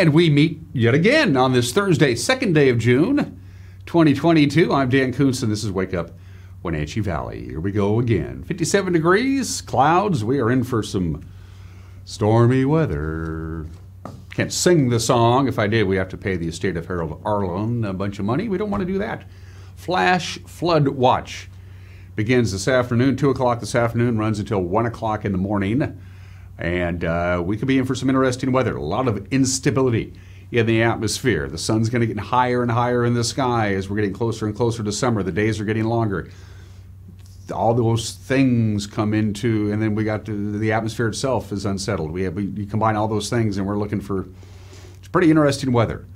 And we meet yet again on this Thursday, second day of June, 2022. I'm Dan Kuntz, and this is Wake Up Wenatchee Valley. Here we go again. 57 degrees, clouds. We are in for some stormy weather. Can't sing the song. If I did, we have to pay the estate of Harold Arlen a bunch of money. We don't want to do that. Flash flood watch begins this afternoon, 2 o'clock this afternoon, runs until 1 o'clock in the morning. And uh, we could be in for some interesting weather. A lot of instability in the atmosphere. The sun's going to get higher and higher in the sky as we're getting closer and closer to summer. The days are getting longer. All those things come into, and then we got to, the atmosphere itself is unsettled. We have we, you combine all those things, and we're looking for it's pretty interesting weather,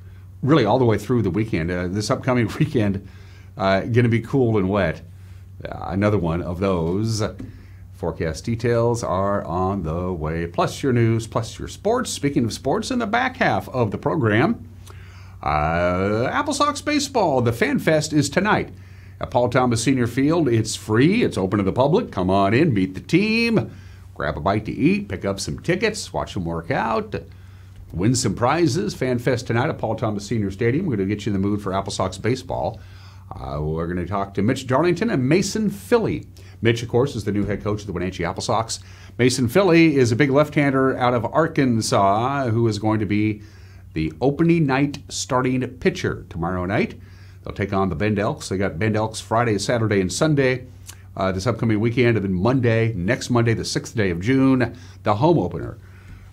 really all the way through the weekend. Uh, this upcoming weekend, uh, going to be cool and wet. Uh, another one of those. Forecast details are on the way, plus your news, plus your sports. Speaking of sports, in the back half of the program, uh, Apple Sox baseball. The Fan Fest is tonight at Paul Thomas Senior Field. It's free. It's open to the public. Come on in, meet the team, grab a bite to eat, pick up some tickets, watch them work out, win some prizes. Fan Fest tonight at Paul Thomas Senior Stadium. We're going to get you in the mood for Apple Sox baseball. Uh, we're going to talk to Mitch Darlington and Mason Philly. Mitch, of course, is the new head coach of the Wenatchee Apple Sox. Mason Philly is a big left-hander out of Arkansas who is going to be the opening night starting pitcher tomorrow night. They'll take on the Bend Elks. They got Bend Elks Friday, Saturday, and Sunday uh, this upcoming weekend, and then Monday, next Monday, the sixth day of June, the home opener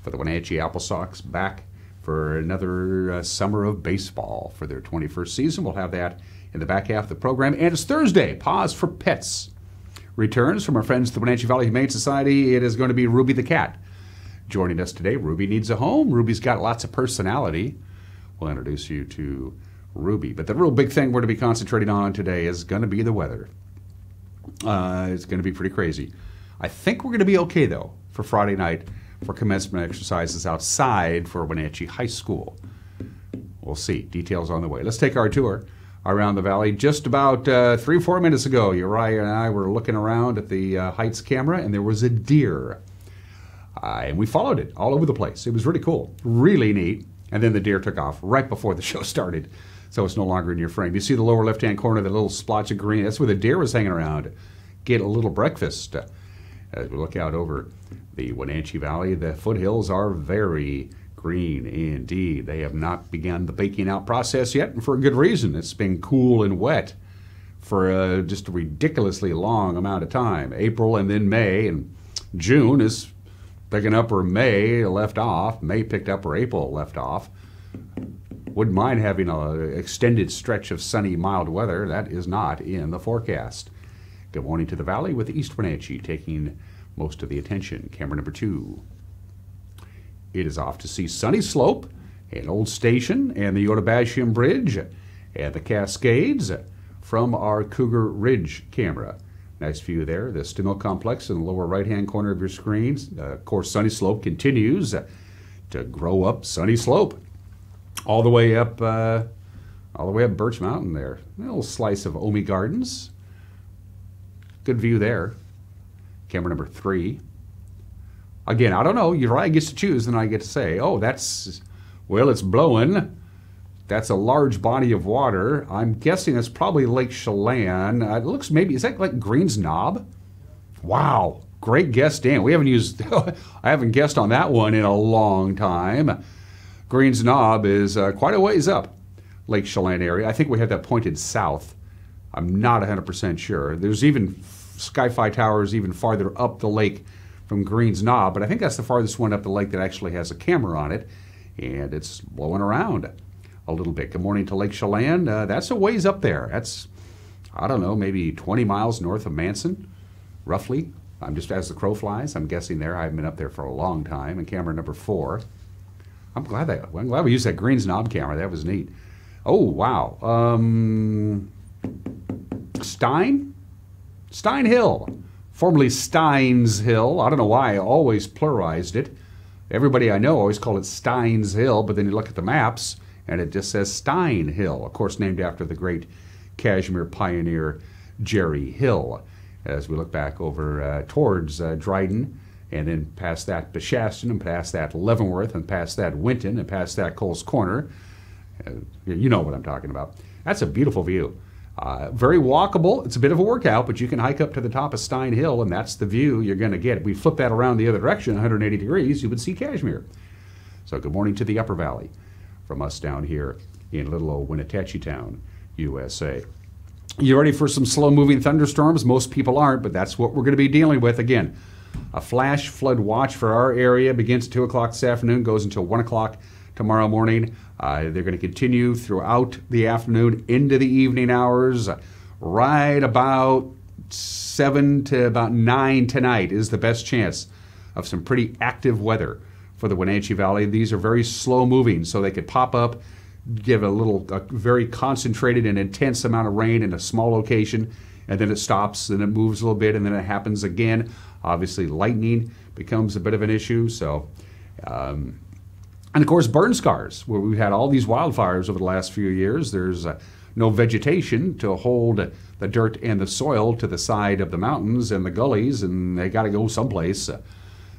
for the Wenatchee Apple Sox back for another uh, summer of baseball for their 21st season. We'll have that in the back half of the program. And it's Thursday. Pause for pets returns from our friends at the Wenatchee Valley Humane Society. It is going to be Ruby the cat joining us today. Ruby needs a home. Ruby's got lots of personality. We'll introduce you to Ruby. But the real big thing we're going to be concentrating on today is going to be the weather. Uh, it's going to be pretty crazy. I think we're going to be okay, though, for Friday night for commencement exercises outside for Wenatchee High School. We'll see. Details on the way. Let's take our tour around the valley. Just about uh, three, four minutes ago, Uriah and I were looking around at the uh, Heights camera, and there was a deer. Uh, and we followed it all over the place. It was really cool, really neat. And then the deer took off right before the show started, so it's no longer in your frame. You see the lower left hand corner, the little splotch of green? That's where the deer was hanging around. Get a little breakfast. As we look out over the Wenatchee Valley, the foothills are very green indeed. They have not begun the baking out process yet, and for a good reason. It's been cool and wet for uh, just a ridiculously long amount of time. April and then May, and June is picking up where May left off. May picked up where April left off. Wouldn't mind having an extended stretch of sunny, mild weather. That is not in the forecast. Good morning to the valley with East Wenatchee taking most of the attention. Camera number two. It is off to see Sunny Slope, an old station, and the Odabashian Bridge, and the Cascades from our Cougar Ridge camera. Nice view there. The Steel Complex in the lower right-hand corner of your screen. Uh, of course, Sunny Slope continues to grow up Sunny Slope, all the way up, uh, all the way up Burch Mountain there. A little slice of Ohme Gardens. Good view there. Camera number three. Again, I don't know. Uriah gets to choose, and I get to say, oh, that's, well, it's blowing. That's a large body of water. I'm guessing it's probably Lake Chelan. Uh, it looks maybe, is that like Green's Knob? Wow. Great guess, Dan. We haven't used, I haven't guessed on that one in a long time. Green's Knob is uh, quite a ways up Lake Chelan area. I think we have that pointed south. I'm not 100% sure. There's even Sky-Fi towers even farther up the lake from Green's Knob, but I think that's the farthest one up the lake that actually has a camera on it, and it's blowing around a little bit. Good morning to Lake Chelan. Uh, that's a ways up there. That's, I don't know, maybe 20 miles north of Manson, roughly. I'm just as the crow flies. I'm guessing there. I haven't been up there for a long time. And camera number four. I'm glad that I'm glad we used that Green's Knob camera. That was neat. Oh wow. Um, Stein, Stein Hill formerly Steins Hill. I don't know why I always pluralized it. Everybody I know always called it Steins Hill, but then you look at the maps and it just says Stein Hill, of course, named after the great Cashmere pioneer Jerry Hill. As we look back over uh, towards uh, Dryden and then past that Peshastin, and past that Leavenworth, and past that Winton, and past that Coles Corner. Uh, you know what I'm talking about. That's a beautiful view. Uh, very walkable. It's a bit of a workout, but you can hike up to the top of Stein Hill, and that's the view you're going to get. If we flip that around the other direction, 180 degrees, you would see Cashmere. So, good morning to the Upper Valley from us down here in little old Winnetachie Town, USA. You ready for some slow moving thunderstorms? Most people aren't, but that's what we're going to be dealing with. Again, a flash flood watch for our area begins at 2 o'clock this afternoon, goes until 1 o'clock tomorrow morning. Uh, they're going to continue throughout the afternoon into the evening hours. Right about 7 to about 9 tonight is the best chance of some pretty active weather for the Wenatchee Valley. These are very slow moving, so they could pop up, give a little, a very concentrated and intense amount of rain in a small location, and then it stops, and it moves a little bit, and then it happens again. Obviously, lightning becomes a bit of an issue. So, um, and of course, burn scars, where we've had all these wildfires over the last few years. There's uh, no vegetation to hold the dirt and the soil to the side of the mountains and the gullies, and they got to go someplace.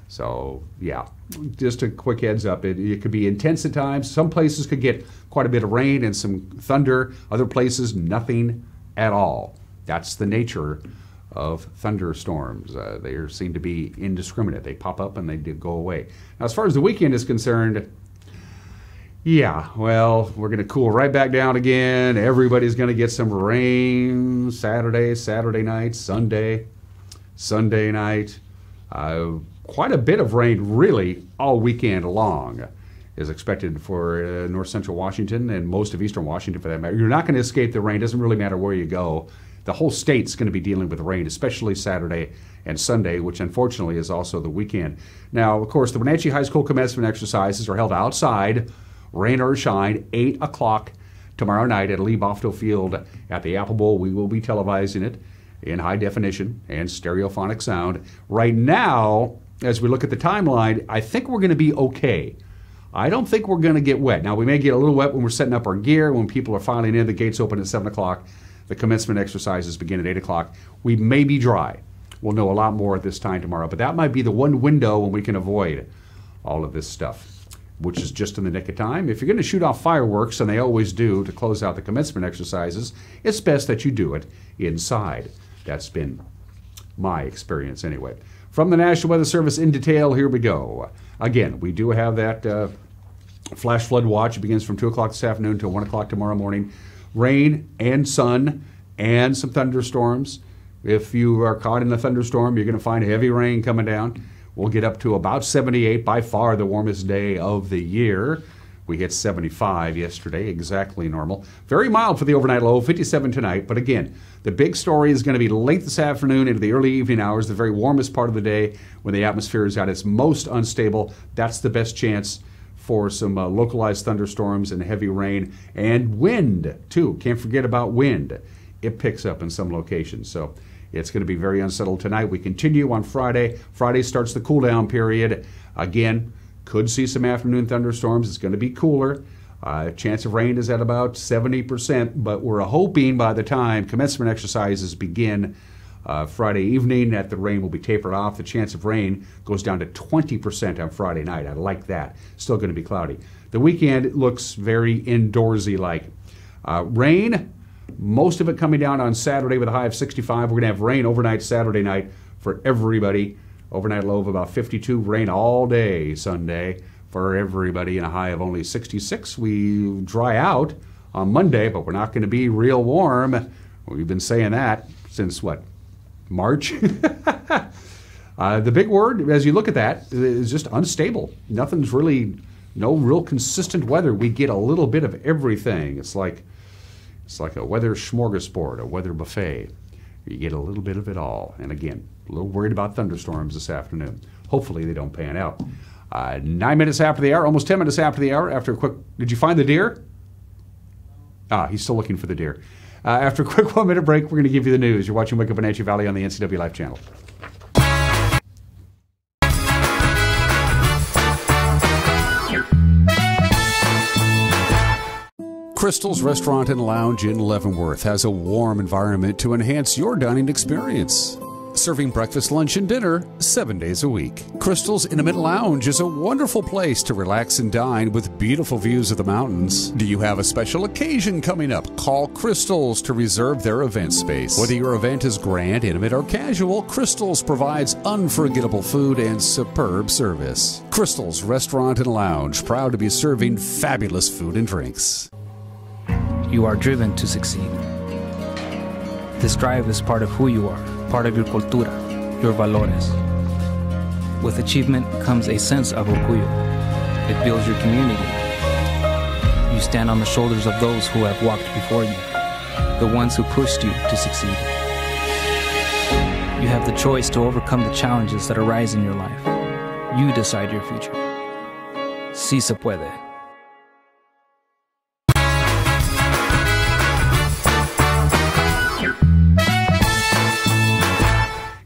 So, yeah, just a quick heads up. It, it, could be intense at times. Some places could get quite a bit of rain and some thunder, other places, nothing at all. That's the nature of thunderstorms. Uh, they seem to be indiscriminate. They pop up and they go away. Now, as far as the weekend is concerned, yeah, well, we're going to cool right back down again. Everybody's going to get some rain Saturday, Saturday night, Sunday, Sunday night. Uh, quite a bit of rain, really, all weekend long is expected for uh, north central Washington and most of eastern Washington for that matter. You're not going to escape the rain. It doesn't really matter where you go the whole state's going to be dealing with rain, especially Saturday and Sunday, which unfortunately is also the weekend. Now, of course, the Wenatchee High School commencement exercises are held outside, rain or shine, 8 o'clock tomorrow night at Lee Bofto Field at the Apple Bowl. We will be televising it in high definition and stereophonic sound. Right now, as we look at the timeline, I think we're going to be okay. I don't think we're going to get wet. Now, we may get a little wet when we're setting up our gear, when people are filing in, the gates open at 7 o'clock. The commencement exercises begin at 8 o'clock. We may be dry. We'll know a lot more at this time tomorrow, but that might be the one window when we can avoid all of this stuff, which is just in the nick of time. If you're going to shoot off fireworks, and they always do to close out the commencement exercises, it's best that you do it inside. That's been my experience anyway. From the National Weather Service in detail, here we go. Again, we do have that uh, flash flood watch. It begins from 2 o'clock this afternoon until 1 o'clock tomorrow morning rain and sun and some thunderstorms. If you are caught in a thunderstorm, you're going to find heavy rain coming down. We'll get up to about 78, by far the warmest day of the year. We hit 75 yesterday, exactly normal. Very mild for the overnight low, 57 tonight. But again, the big story is going to be late this afternoon into the early evening hours, the very warmest part of the day when the atmosphere is at its most unstable. That's the best chance for some uh, localized thunderstorms and heavy rain and wind, too. Can't forget about wind. It picks up in some locations. So it's going to be very unsettled tonight. We continue on Friday. Friday starts the cool down period. Again, could see some afternoon thunderstorms. It's going to be cooler. Uh, chance of rain is at about 70%, but we're hoping by the time commencement exercises begin uh, Friday evening that the rain will be tapered off. The chance of rain goes down to 20% on Friday night. I like that. Still going to be cloudy. The weekend looks very indoorsy like. Uh, rain, most of it coming down on Saturday with a high of 65. We're going to have rain overnight Saturday night for everybody. Overnight low of about 52. Rain all day Sunday for everybody and a high of only 66. We dry out on Monday, but we're not going to be real warm. We've been saying that since what, March. uh, the big word, as you look at that, is just unstable. Nothing's really, no real consistent weather. We get a little bit of everything. It's like, it's like a weather smorgasbord, a weather buffet. You get a little bit of it all. And again, a little worried about thunderstorms this afternoon. Hopefully they don't pan out. Uh, nine minutes after the hour, almost 10 minutes after the hour, after a quick, did you find the deer? Ah, he's still looking for the deer. Uh, after a quick one minute break, we're going to give you the news. You're watching Wake Up Wenatchee Valley on the NCW Life channel. Crystal's Restaurant and Lounge in Leavenworth has a warm environment to enhance your dining experience. serving breakfast, lunch, and dinner seven days a week. Crystal's Intimate Lounge is a wonderful place to relax and dine with beautiful views of the mountains. Do you have a special occasion coming up? Call Crystals to reserve their event space. Whether your event is grand, intimate, or casual, Crystals provides unforgettable food and superb service. Crystals Restaurant and Lounge, proud to be serving fabulous food and drinks. You are driven to succeed. This drive is part of who you are part of your cultura, your valores. With achievement comes a sense of orgullo. It builds your community. You stand on the shoulders of those who have walked before you, the ones who pushed you to succeed. You have the choice to overcome the challenges that arise in your life. You decide your future. Si se puede.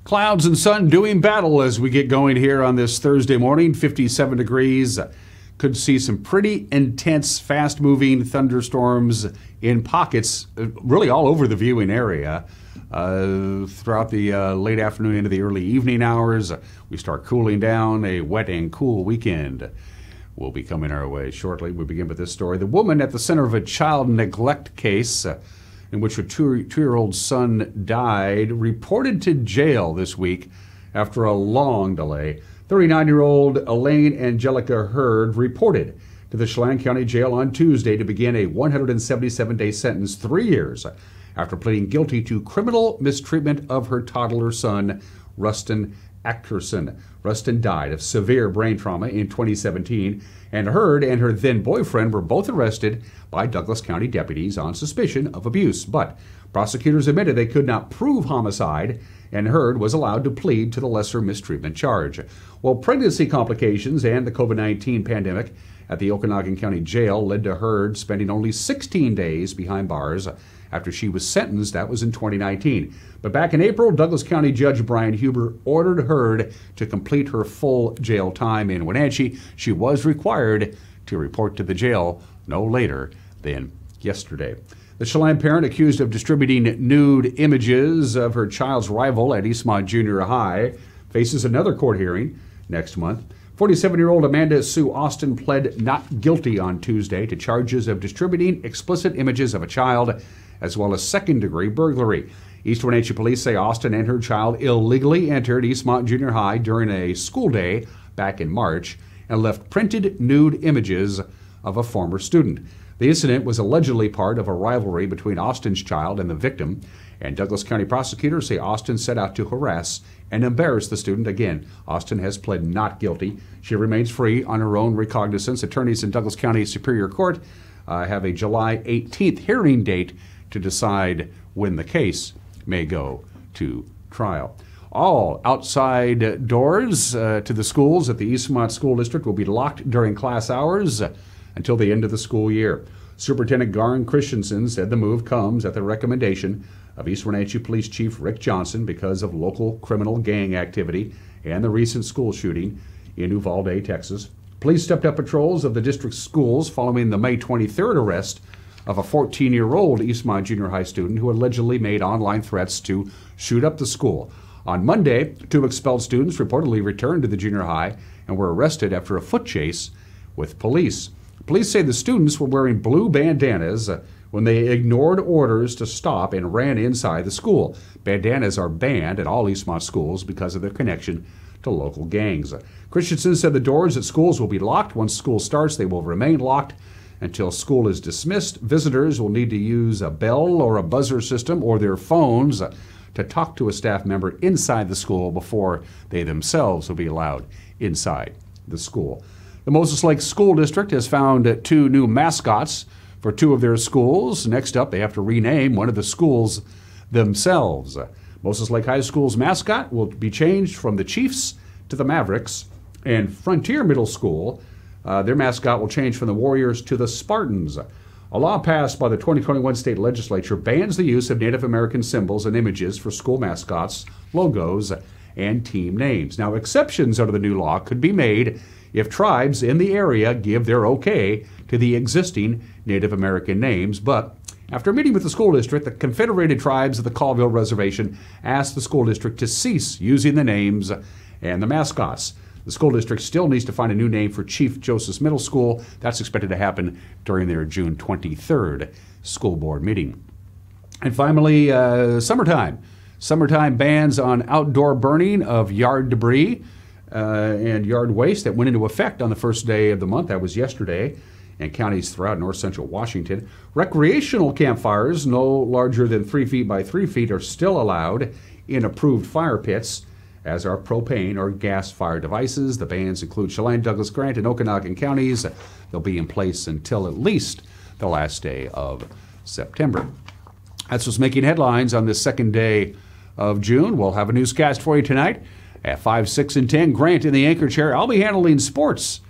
Clouds and sun doing battle as we get going here on this Thursday morning. 57 degrees. Could see some pretty intense, fast moving thunderstorms in pockets, uh, really all over the viewing area. Uh, throughout the uh, late afternoon into the early evening hours, we start cooling down. A wet and cool weekend will be coming our way shortly. We begin with this story. The woman at the center of a child neglect case. Uh, in which a two year old son died, reported to jail this week after a long delay. 39 year old Elaine Angelica Hurd reported to the Chelan County Jail on Tuesday to begin a 177 day sentence, three years after pleading guilty to criminal mistreatment of her toddler son, Rustin Ackerson. Rustin died of severe brain trauma in 2017, and Hurd and her then boyfriend were both arrested by Douglas County deputies on suspicion of abuse. But prosecutors admitted they could not prove homicide, and Hurd was allowed to plead to the lesser mistreatment charge. Well, pregnancy complications and the COVID 19 pandemic at the Okanogan County Jail led to Hurd spending only 16 days behind bars after she was sentenced. That was in 2019. But back in April, Douglas County Judge Brian Huber ordered Hurd to complete her full jail time in Wenatchee. She was required to report to the jail no later than yesterday. The Chelan parent accused of distributing nude images of her child's rival at Eastmont Junior High faces another court hearing next month. 47 year old Amanda Sue Austin pled not guilty on Tuesday to charges of distributing explicit images of a child as well as second degree burglary. East Wenatchee police say Austin and her child illegally entered Eastmont Junior High during a school day back in March and left printed nude images of a former student. The incident was allegedly part of a rivalry between Austin's child and the victim, and Douglas County prosecutors say Austin set out to harass and embarrass the student. Again, Austin has pled not guilty. She remains free on her own recognizance. Attorneys in Douglas County Superior Court uh, have a July 18th hearing date to decide when the case may go to trial. All outside doors uh, to the schools at the Eastmont School District will be locked during class hours until the end of the school year. Superintendent Garn Christensen said the move comes at the recommendation of East Wenatchee Police Chief Rick Johnson because of local criminal gang activity and the recent school shooting in Uvalde, Texas. Police stepped up patrols of the district's schools following the May 23rd arrest of a 14 year old Eastmont Junior High student who allegedly made online threats to shoot up the school. On Monday, two expelled students reportedly returned to the junior high and were arrested after a foot chase with police. Police say the students were wearing blue bandanas uh, when they ignored orders to stop and ran inside the school. Bandanas are banned at all Eastmont schools because of their connection to local gangs. Christensen said the doors at schools will be locked. Once school starts, they will remain locked until school is dismissed. Visitors will need to use a bell or a buzzer system or their phones uh, to talk to a staff member inside the school before they themselves will be allowed inside the school. The Moses Lake School District has found two new mascots for two of their schools. Next up, they have to rename one of the schools themselves. Moses Lake High School's mascot will be changed from the Chiefs to the Mavericks, and Frontier Middle School uh, their mascot will change from the Warriors to the Spartans. A law passed by the 2021 state legislature bans the use of Native American symbols and images for school mascots, logos, and team names. Now, exceptions under the new law could be made if tribes in the area give their okay to the existing Native American names, but after meeting with the school district, the Confederated Tribes of the Colville Reservation asked the school district to cease using the names and the mascots. The school district still needs to find a new name for Chief Joseph's Middle School. That's expected to happen during their June 23rd school board meeting. And finally, uh, summertime. Summertime bans on outdoor burning of yard debris uh, and yard waste that went into effect on the first day of the month. That was yesterday and counties throughout north central Washington. Recreational campfires, no larger than three feet by three feet, are still allowed in approved fire pits, as are propane or gas fire devices. The bans include Chelan, Douglas, Grant, and Okanogan counties. They'll be in place until at least the last day of September. That's what's making headlines on this second day of June. We'll have a newscast for you tonight at 5, 6, and 10. Grant in the anchor chair. I'll be handling sports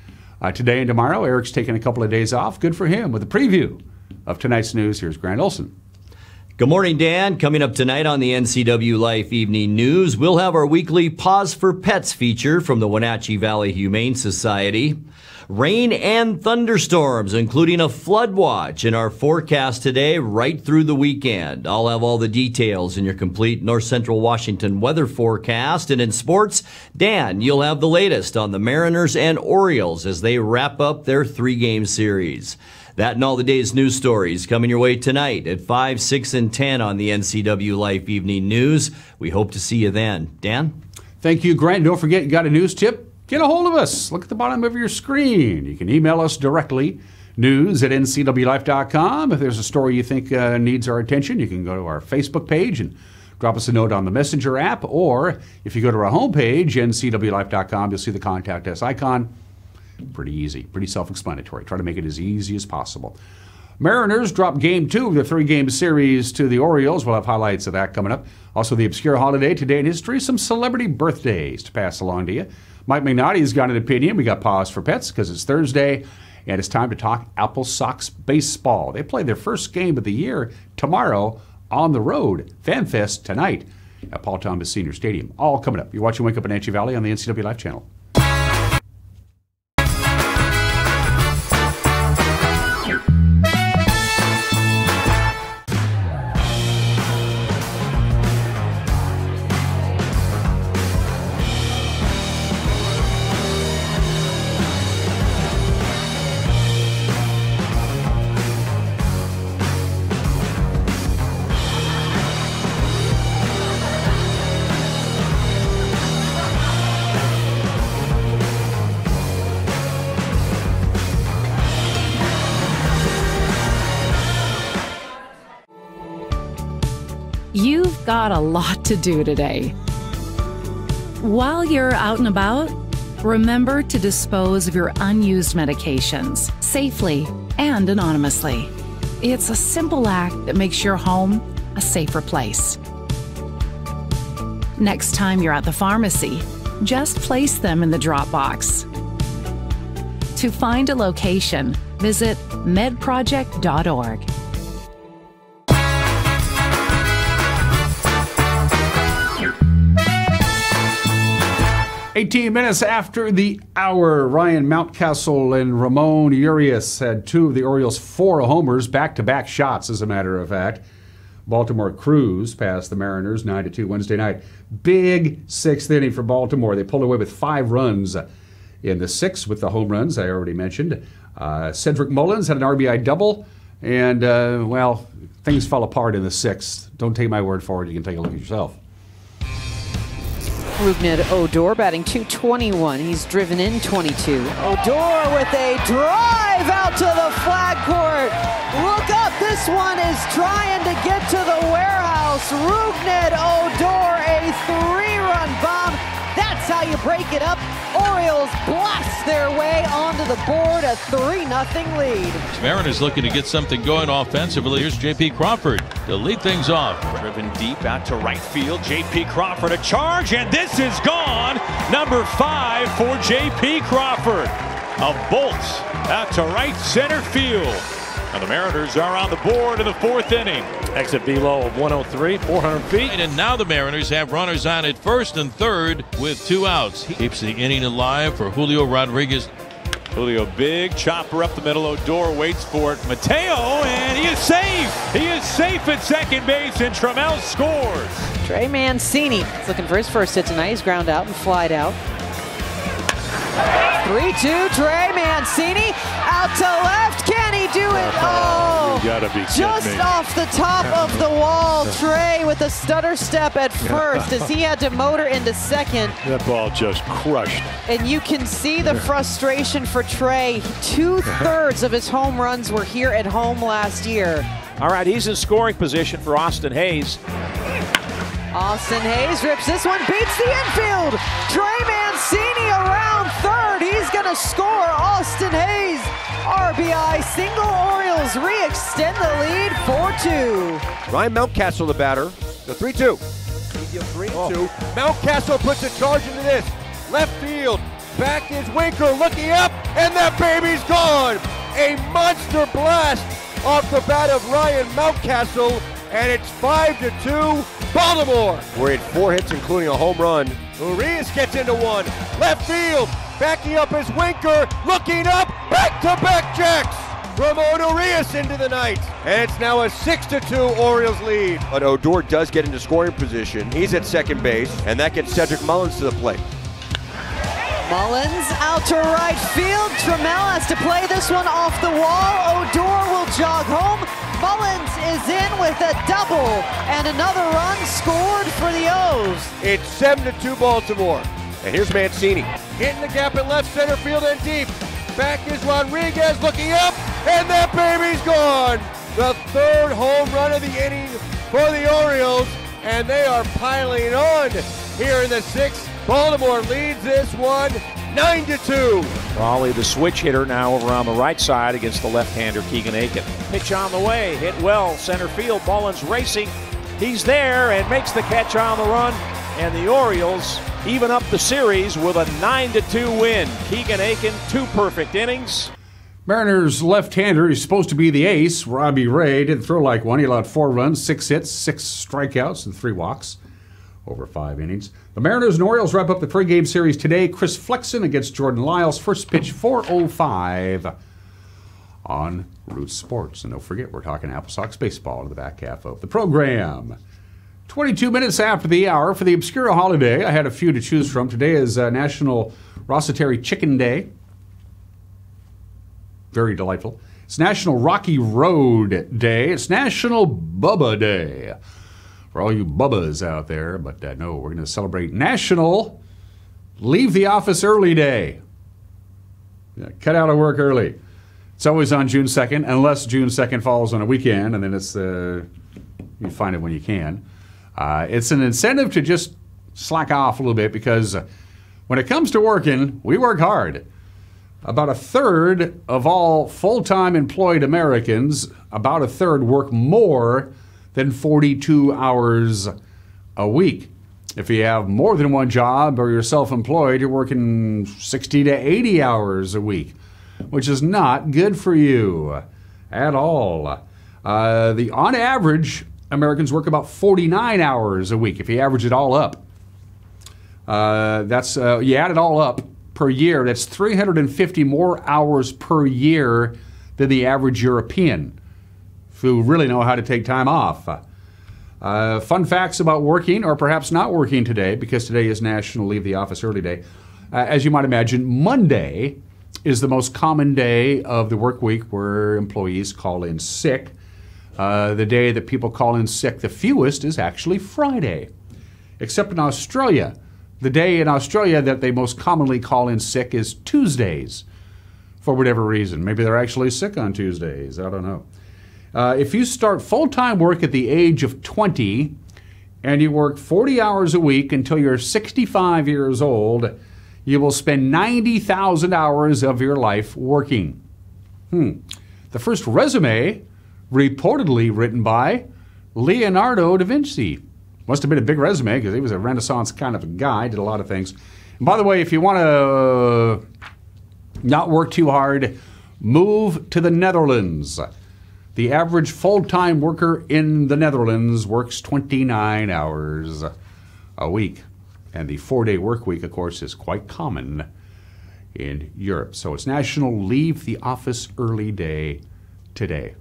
uh, today and tomorrow. Eric's taking a couple of days off. Good for him. With a preview of tonight's news, here's Grant Olson. Good morning, Dan. Coming up tonight on the NCW Life Evening News, we'll have our weekly Pause for Pets feature from the Wenatchee Valley Humane Society. Rain and thunderstorms, including a flood watch in our forecast today right through the weekend. I'll have all the details in your complete North Central Washington weather forecast. And in sports, Dan, you'll have the latest on the Mariners and Orioles as they wrap up their three game series. That and all the day's news stories coming your way tonight at 5, 6, and 10 on the NCW Life Evening News. We hope to see you then. Dan? Thank you, Grant. Don't forget, you got a news tip? Get a hold of us. Look at the bottom of your screen. You can email us directly, news at ncwlife.com. If there's a story you think uh, needs our attention, you can go to our Facebook page and drop us a note on the Messenger app. Or if you go to our homepage, ncwlife.com, you'll see the contact us icon. Pretty easy, pretty self explanatory. Try to make it as easy as possible. Mariners drop game two of the three game series to the Orioles. We'll have highlights of that coming up. Also, the obscure holiday today in history, some celebrity birthdays to pass along to you. Mike Magnotti's got an opinion. We got pause for pets because it's Thursday and it's time to talk Apple Sox baseball. They play their first game of the year tomorrow on the road. FanFest tonight at Paul Thomas Senior Stadium. All coming up. You're watching Wake Up in Wenatchee Valley on the NCW Life channel. Lot to do today. While you're out and about, remember to dispose of your unused medications safely and anonymously. It's a simple act that makes your home a safer place. Next time you're at the pharmacy, just place them in the drop box. To find a location, visit medproject.org. 18 minutes after the hour, Ryan Mountcastle and Ramon Urias had two of the Orioles' four homers, back to back shots, as a matter of fact. Baltimore Crews passed the Mariners 9 to 2 Wednesday night. Big sixth inning for Baltimore. They pulled away with five runs in the sixth with the home runs I already mentioned. Uh, Cedric Mullins had an RBI double, and, uh, well, things fell apart in the sixth. Don't take my word for it. You can take a look at yourself. Rougned Odor batting 221. He's driven in 22. Odor with a drive out to the flag court. Look up. This one is trying to get to the warehouse. Rougned Odor, a three-run bomb. That's how you break it up. Orioles blast their way onto the board, a 3 0 lead. Mariners looking to get something going offensively. Here's J.P. Crawford to lead things off. Driven deep out to right field. J.P. Crawford a charge, and this is gone. Number five for J.P. Crawford. A bolt out to right center field. And the Mariners are on the board in the fourth inning. Exit velo of 103, 400 feet. And now the Mariners have runners on at first and third with two outs. He keeps the inning alive for Julio Rodriguez. Julio, big chopper up the middle. Odor waits for it. Mateo, and he is safe. He is safe at second base, and Trammell scores. Trey Mancini is looking for his first hit tonight. He's ground out and flied out. 3-2, Trey Mancini out to left. Can he do it? Oh, oh. you gotta be just me. off the top of the wall. Trey with a stutter step at first as he had to motor into second. That ball just crushed. And you can see the frustration for Trey. Two thirds of his home runs were here at home last year. All right, he's in scoring position for Austin Hays. Austin Hays rips this one, beats the infield. Trey Mancini score. Austin Hays, RBI single. Orioles re-extend the lead 4-2. Ryan Mountcastle, the batter. The 3 2. 3 2. Mountcastle puts a charge into this. Left field. Back is Winker looking up, and that baby's gone. A monster blast off the bat of Ryan Mountcastle, and it's 5 to 2. Baltimore. We're in four hits, including a home run. Urias gets into one. Left field. Backing up is Winker. Looking up. Back to back jacks. Ramon Urias into the night. And it's now a 6 to 2 Orioles lead. But Odor does get into scoring position. He's at second base, and that gets Cedric Mullins to the plate. Mullins out to right field. Trammell has to play this one off the wall. Odor will jog home. Mullins is in with a double and another run scored for the O's. It's 7 to 2 Baltimore. And here's Mancini. Hitting the gap in left center field and deep. Back is Rodriguez looking up, and that baby's gone. The third home run of the inning for the Orioles, and they are piling on here in the sixth. Baltimore leads this one 9 to 2. Raleigh, the switch hitter, now over on the right side against the left-hander Keegan Akin. Pitch on the way, hit well, center field. Mullins racing. He's there and makes the catch on the run. And the Orioles even up the series with a 9 to 2 win. Keegan Akin, two perfect innings. Mariners left-hander is supposed to be the ace. Robbie Ray didn't throw like one. He allowed four runs, six hits, six strikeouts, and three walks over five innings. The Mariners and Orioles wrap up the three-game series today. Chris Flexen against Jordan Lyles. First pitch 4:05 on Root Sports. And don't forget, we're talking Apple Sox baseball in the back half of the program. 22 minutes after the hour for the obscure holiday. I had a few to choose from. Today is uh, National Rotisserie Chicken Day. Very delightful. It's National Rocky Road Day. It's National Bubba Day for all you bubbas out there. But uh, no, we're going to celebrate National Leave the Office Early Day. Yeah, cut out of work early. It's always on June 2nd, unless June 2nd falls on a weekend, and then it's uh, you find it when you can. Uh, it's an incentive to just slack off a little bit because uh, when it comes to working, we work hard. About a third of all full time employed Americans, about a third work more than 42 hours a week. If you have more than one job or you're self employed, you're working 60 to 80 hours a week, which is not good for you at all. Uh, the on average, Americans work about 49 hours a week if you average it all up. Uh, that's uh, you add it all up per year. That's 350 more hours per year than the average European, who really know how to take time off. Uh, fun facts about working or perhaps not working today, because today is National Leave the Office Early Day. Uh, as you might imagine, Monday is the most common day of the work week where employees call in sick. Uh, the day that people call in sick the fewest is actually Friday, except in Australia. The day in Australia that they most commonly call in sick is Tuesdays, for whatever reason. Maybe they're actually sick on Tuesdays. I don't know. Uh, if you start full time work at the age of 20 and you work 40 hours a week until you're 65 years old, you will spend 90,000 hours of your life working. Hmm. The first resume reportedly written by Leonardo da Vinci. Must have been a big resume because he was a Renaissance kind of a guy, did a lot of things. And by the way, if you want to not work too hard, move to the Netherlands. The average full time worker in the Netherlands works 29 hours a week. And the four day work week, of course, is quite common in Europe. So it's National Leave the Office Early Day today.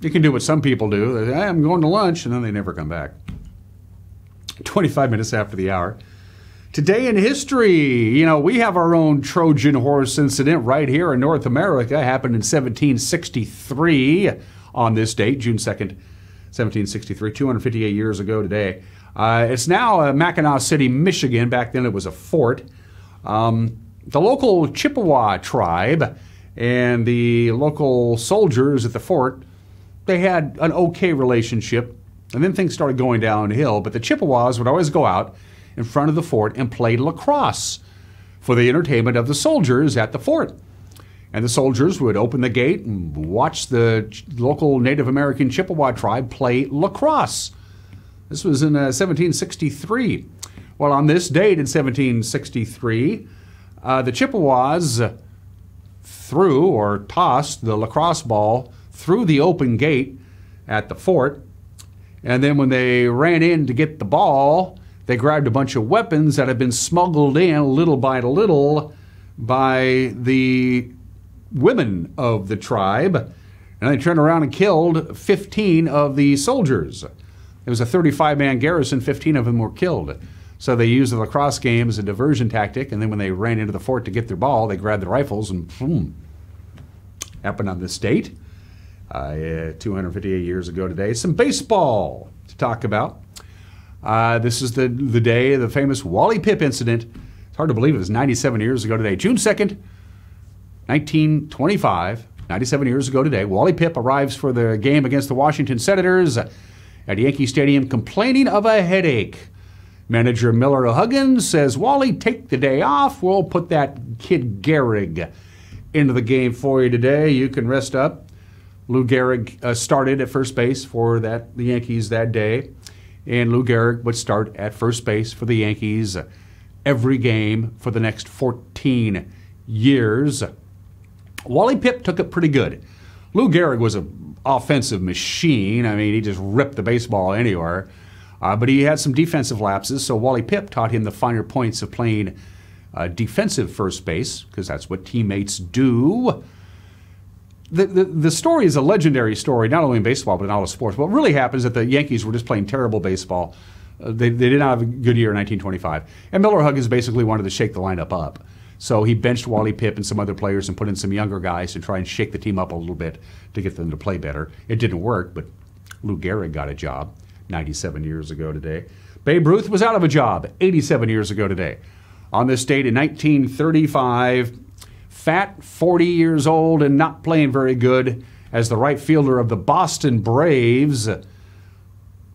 You can do what some people do. Say, "Hey, I'm going to lunch, and then they never come back. 25 minutes after the hour. Today in history, you know, we have our own Trojan horse incident right here in North America. It Happened in 1763 on this date, June 2nd, 1763, 258 years ago today. Uh, it's now uh, Mackinaw City, Michigan. Back then it was a fort. Um, the local Chippewa tribe and the local soldiers at the fort, they had an okay relationship. And then things started going downhill. But the Chippewas would always go out in front of the fort and played lacrosse for the entertainment of the soldiers at the fort. And the soldiers would open the gate and watch the local Native American Chippewa tribe play lacrosse. This was in uh, 1763. Well, on this date in 1763, uh, the Chippewas threw or tossed the lacrosse ball through the open gate at the fort. And then when they ran in to get the ball, they grabbed a bunch of weapons that had been smuggled in little by little by the women of the tribe. And they turned around and killed 15 of the soldiers. It was a 35 man garrison, 15 of them were killed. So they used the lacrosse game as a diversion tactic, and then when they ran into the fort to get their ball, they grabbed their rifles and boom. Happened on this date, uh, 258 years ago today. Some baseball to talk about. Uh, this is the, the day of the famous Wally Pipp incident. It's hard to believe it was 97 years ago today. June 2nd, 1925, 97 years ago today, Wally Pipp arrives for the game against the Washington Senators at Yankee Stadium complaining of a headache. Manager Miller Huggins says, Wally, take the day off. We'll put that kid Gehrig into the game for you today. You can rest up. Lou Gehrig uh, started at first base for that the Yankees that day, and Lou Gehrig would start at first base for the Yankees every game for the next 14 years. Wally Pipp took it pretty good. Lou Gehrig was an offensive machine. I mean, he just ripped the baseball anywhere. Uh, but he had some defensive lapses, so Wally Pipp taught him the finer points of playing uh, defensive first base, because that's what teammates do. The, the, the story is a legendary story, not only in baseball, but in all of sports. What really happened is that the Yankees were just playing terrible baseball. Uh, they, they did not have a good year in 1925. And Miller Huggins basically wanted to shake the lineup up. So he benched Wally Pipp and some other players and put in some younger guys to try and shake the team up a little bit to get them to play better. It didn't work, but Lou Gehrig got a job 97 years ago today. Babe Ruth was out of a job 87 years ago today. On this date in 1935, fat, 40 years old, and not playing very good as the right fielder of the Boston Braves,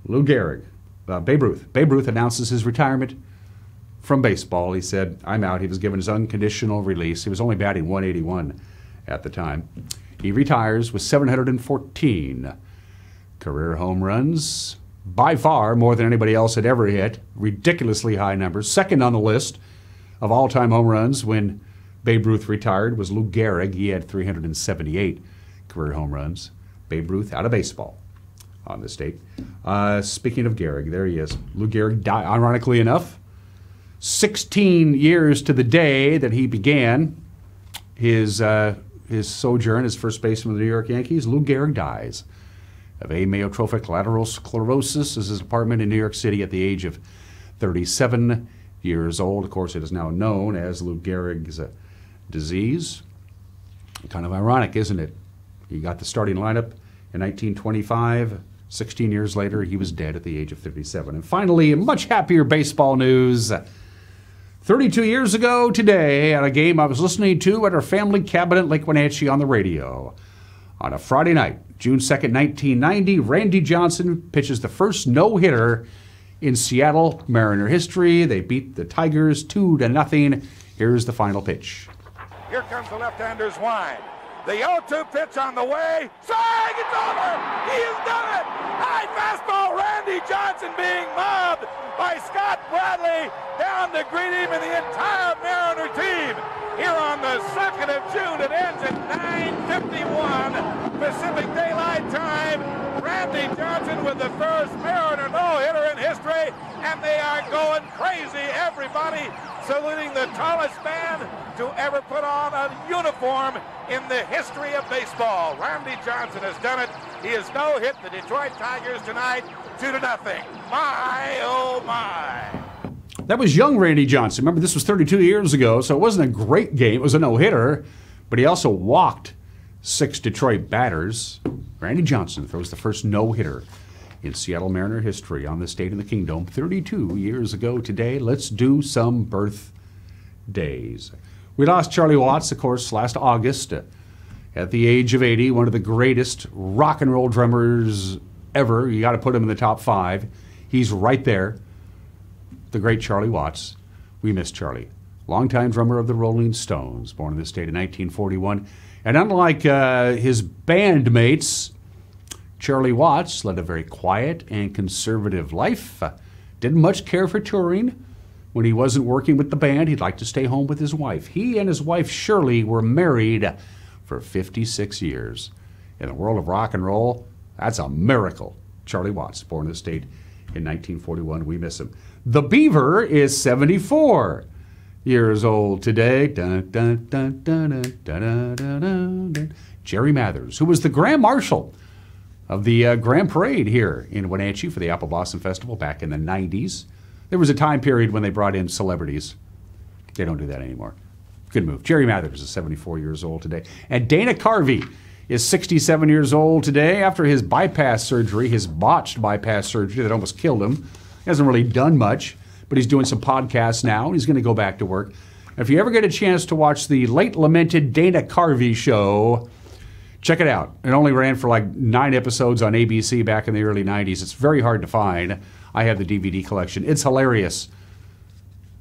Lou Gehrig, uh, Babe Ruth. Babe Ruth announces his retirement from baseball. He said, I'm out. He was given his unconditional release. He was only batting 181 at the time. He retires with 714 career home runs, by far more than anybody else had ever hit. Ridiculously high numbers. Second on the list of all time home runs when Babe Ruth retired was Lou Gehrig. He had 378 career home runs. Babe Ruth out of baseball on this date. Uh, speaking of Gehrig, there he is. Lou Gehrig died, ironically enough, 16 years to the day that he began his, uh, his sojourn as first baseman of the New York Yankees. Lou Gehrig dies of amyotrophic lateral sclerosis is his apartment in New York City at the age of 37 years old. Of course, it is now known as Lou Gehrig's uh, disease. Kind of ironic, isn't it? He got the starting lineup in 1925. 16 years later, he was dead at the age of 57. And finally, much happier baseball news. 32 years ago today, at a game I was listening to at our family cabin at Lake Wenatchee on the radio. On a Friday night, June 2nd, 1990, Randy Johnson pitches the first no hitter in Seattle Mariner history. They beat the Tigers 2 to nothing. Here's the final pitch. Here comes the left-hander's wide. The 0-2 pitch on the way. Swing! It's over! He has done it! High fastball. Randy Johnson being mobbed by Scott Bradley down to greet him and the entire Mariner team. Here on the 2nd of June, it ends at 9:51. Pacific Daylight Time. Randy Johnson with the first Mariner no-hitter in history, and they are going crazy. Everybody saluting the tallest man to ever put on a uniform in the history of baseball. Randy Johnson has done it. He has no-hit the Detroit Tigers tonight, two to nothing. My, oh my. That was young Randy Johnson. Remember, this was 32 years ago, so it wasn't a great game. It was a no hitter, but he also walked six Detroit batters. Randy Johnson throws the first no hitter in Seattle Mariner history on this date in the Kingdom 32 years ago today. Let's do some birthdays. We lost Charlie Watts, of course, last August at the age of 80, one of the greatest rock and roll drummers ever. You got to put him in the top five. He's right there the great Charlie Watts. We miss Charlie. Longtime drummer of the Rolling Stones, born in this state in 1941. And unlike uh, his bandmates, Charlie Watts led a very quiet and conservative life. Uh, didn't much care for touring. When he wasn't working with the band, he'd like to stay home with his wife. He and his wife Shirley were married for 56 years. In the world of rock and roll, that's a miracle. Charlie Watts, born in the state in 1941. We miss him. The Beaver is 74 years old today. Dun, dun, dun, Jerry Mathers, who was the Grand Marshal of the uh, Grand Parade here in Wenatchee for the Apple Blossom Festival back in the 90s. There was a time period when they brought in celebrities. They don't do that anymore. Good move. Jerry Mathers is 74 years old today. And Dana Carvey is 67 years old today after his bypass surgery, his botched bypass surgery that almost killed him. He hasn't really done much, but he's doing some podcasts now, and he's going to go back to work. If you ever get a chance to watch the late lamented Dana Carvey show, check it out. It only ran for like nine episodes on ABC back in the early 90s. It's very hard to find. I have the DVD collection. It's hilarious.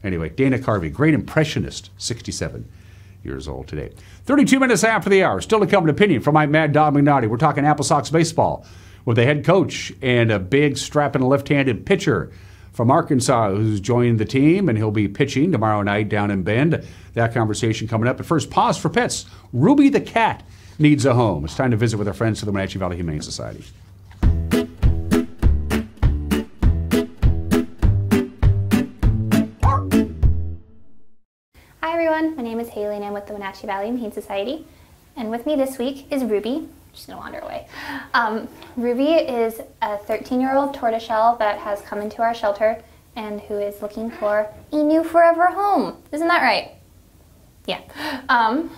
Anyway, Dana Carvey, great impressionist, 67 years old today. 32 minutes after the hour, still to come an opinion from my Mad Dog McNally. We're talking Apple Sox baseball with the head coach and a big strapping left-handed pitcher from Arkansas who's joined the team and he'll be pitching tomorrow night down in Bend. That conversation coming up. But first, pause for pets. Ruby the cat needs a home. It's time to visit with our friends from the Wenatchee Valley Humane Society. Hi everyone, my name is Haley and I'm with the Wenatchee Valley Humane Society. And with me this week is Ruby. She's gonna wander away. Um, Ruby is a 13 year old tortoiseshell that has come into our shelter and who is looking for a new forever home. Isn't that right? Yeah. Um,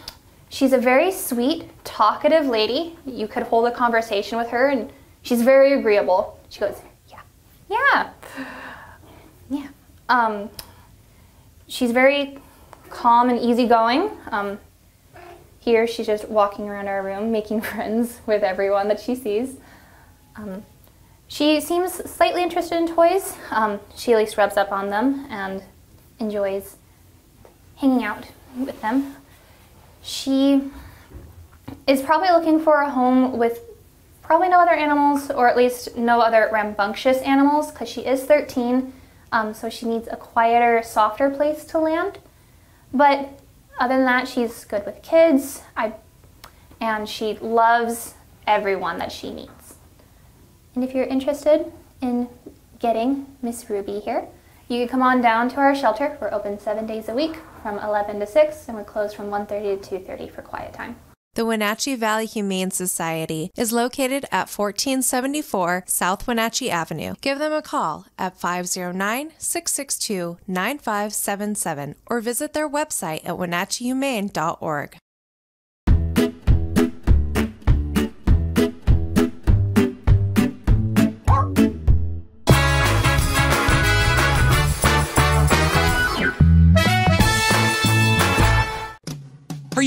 she's a very sweet, talkative lady. You could hold a conversation with her and she's very agreeable. She goes, yeah, yeah, yeah. Um, she's very calm and easygoing. Um, here, she's just walking around our room, making friends with everyone that she sees. Um, she seems slightly interested in toys. Um, she at least rubs up on them and enjoys hanging out with them. She is probably looking for a home with probably no other animals, or at least no other rambunctious animals, because she is 13, um, so she needs a quieter, softer place to land. But other than that, she's good with kids, I, and she loves everyone that she meets. And if you're interested in getting Miss Ruby here, you can come on down to our shelter. We're open seven days a week from 11 to 6, and we're closed from 1.30 to 2.30 for quiet time. The Wenatchee Valley Humane Society is located at 1474 South Wenatchee Avenue. Give them a call at 509 662 9577 or visit their website at wenatcheehumane.org.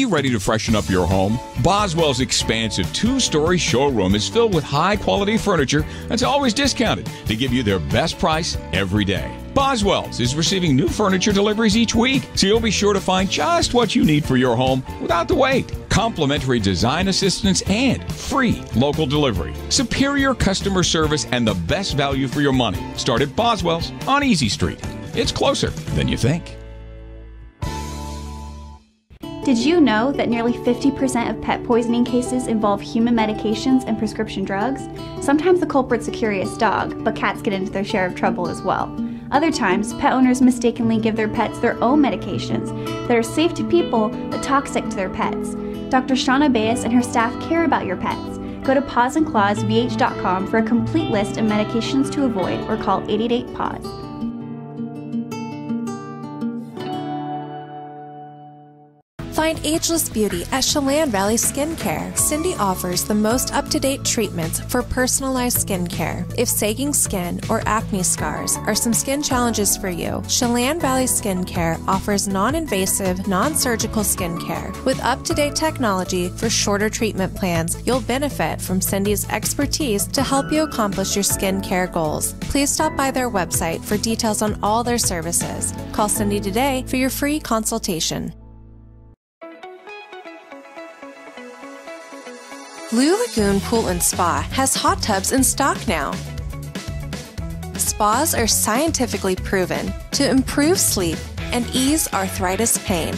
you ready to freshen up your home? Boswell's expansive two story showroom is filled with high quality furniture that's always discounted to give you their best price every day. Boswell's is receiving new furniture deliveries each week, so you'll be sure to find just what you need for your home without the wait. Complimentary design assistance and free local delivery. Superior customer service and the best value for your money. Start at Boswell's on Easy Street. It's closer than you think. Did you know that nearly 50% of pet poisoning cases involve human medications and prescription drugs? Sometimes the culprit's a curious dog, but cats get into their share of trouble as well. Other times, pet owners mistakenly give their pets their own medications that are safe to people but toxic to their pets. Dr. Shauna Bayes and her staff care about your pets. Go to pawsandclawsvh.com for a complete list of medications to avoid or call 888 PAWS. Find ageless beauty at Chelan Valley Skincare. Cindy offers the most up to date treatments for personalized skincare. If sagging skin or acne scars are some skin challenges for you, Chelan Valley Skincare offers non invasive, non surgical skincare. With up to date technology for shorter treatment plans, you'll benefit from Cindy's expertise to help you accomplish your skincare goals. Please stop by their website for details on all their services. Call Cindy today for your free consultation. Blue Lagoon Pool and Spa has hot tubs in stock now. Spas are scientifically proven to improve sleep and ease arthritis pain.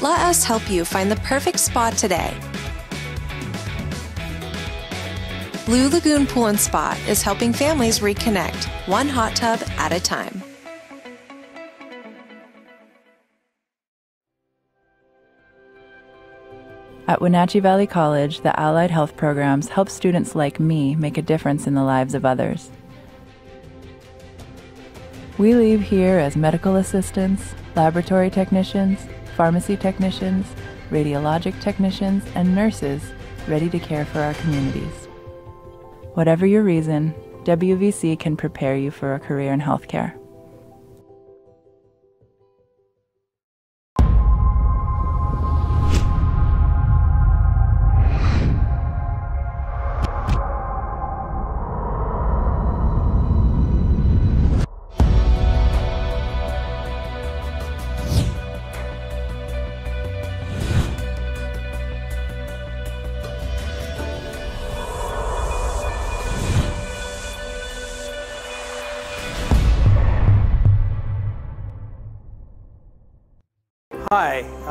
Let us help you find the perfect spa today. Blue Lagoon Pool and Spa is helping families reconnect, one hot tub at a time. At Wenatchee Valley College, the Allied Health programs help students like me make a difference in the lives of others. We leave here as medical assistants, laboratory technicians, pharmacy technicians, radiologic technicians, and nurses ready to care for our communities. Whatever your reason, WVC can prepare you for a career in healthcare.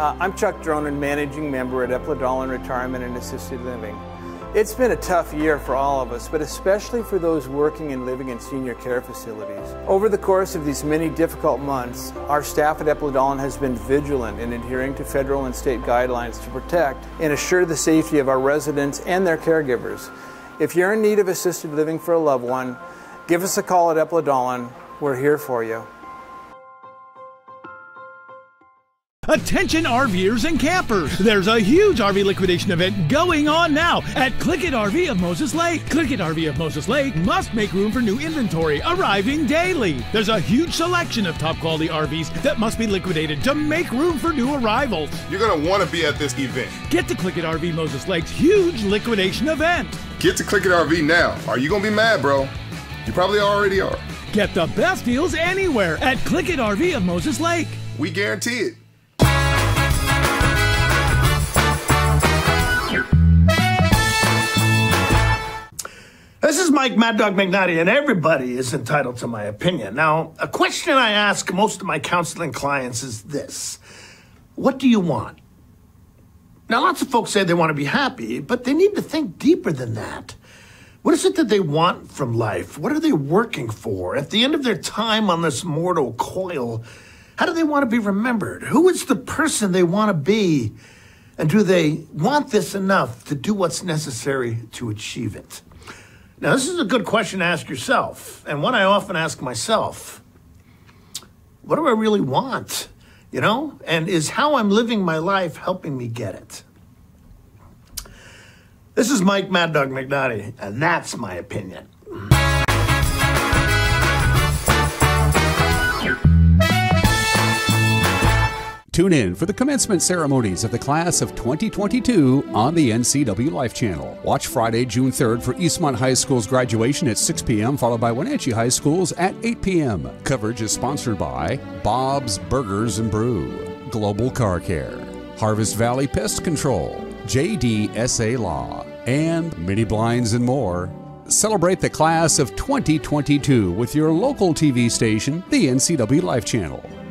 Uh, I'm Chuck Dronan, Managing Member at Eplodolin Retirement and Assisted Living. It's been a tough year for all of us, but especially for those working and living in senior care facilities. Over the course of these many difficult months, our staff at Eplodolin has been vigilant in adhering to federal and state guidelines to protect and assure the safety of our residents and their caregivers. If you're in need of assisted living for a loved one, give us a call at Eplodolin. We're here for you. Attention RVers and campers! There's a huge RV liquidation event going on now at Click It RV of Moses Lake. Click It RV of Moses Lake must make room for new inventory arriving daily. There's a huge selection of top quality RVs that must be liquidated to make room for new arrivals. You're going to want to be at this event. Get to Click It RV Moses Lake's huge liquidation event. Get to Click It RV now. Are you going to be mad, bro? You probably already are. Get the best deals anywhere at Click It RV of Moses Lake. We guarantee it. This is Mike Mad Dog McNally, and everybody is entitled to my opinion. Now, a question I ask most of my counseling clients is this What do you want? Now, lots of folks say they want to be happy, but they need to think deeper than that. What is it that they want from life? What are they working for? At the end of their time on this mortal coil, how do they want to be remembered? Who is the person they want to be? And do they want this enough to do what's necessary to achieve it? Now, this is a good question to ask yourself, and one I often ask myself. What do I really want? You know? And is how I'm living my life helping me get it? This is Mike Mad Dog McNally, and that's my opinion. Tune in for the commencement ceremonies of the class of 2022 on the NCW Life Channel. Watch Friday, June 3rd for Eastmont High School's graduation at 6 p.m., followed by Wenatchee High School's at 8 p.m. Coverage is sponsored by Bob's Burgers and Brew, Global Car Care, Harvest Valley Pest Control, JDSA Law, and Mini Blinds and more. Celebrate the class of 2022 with your local TV station, the NCW Life Channel.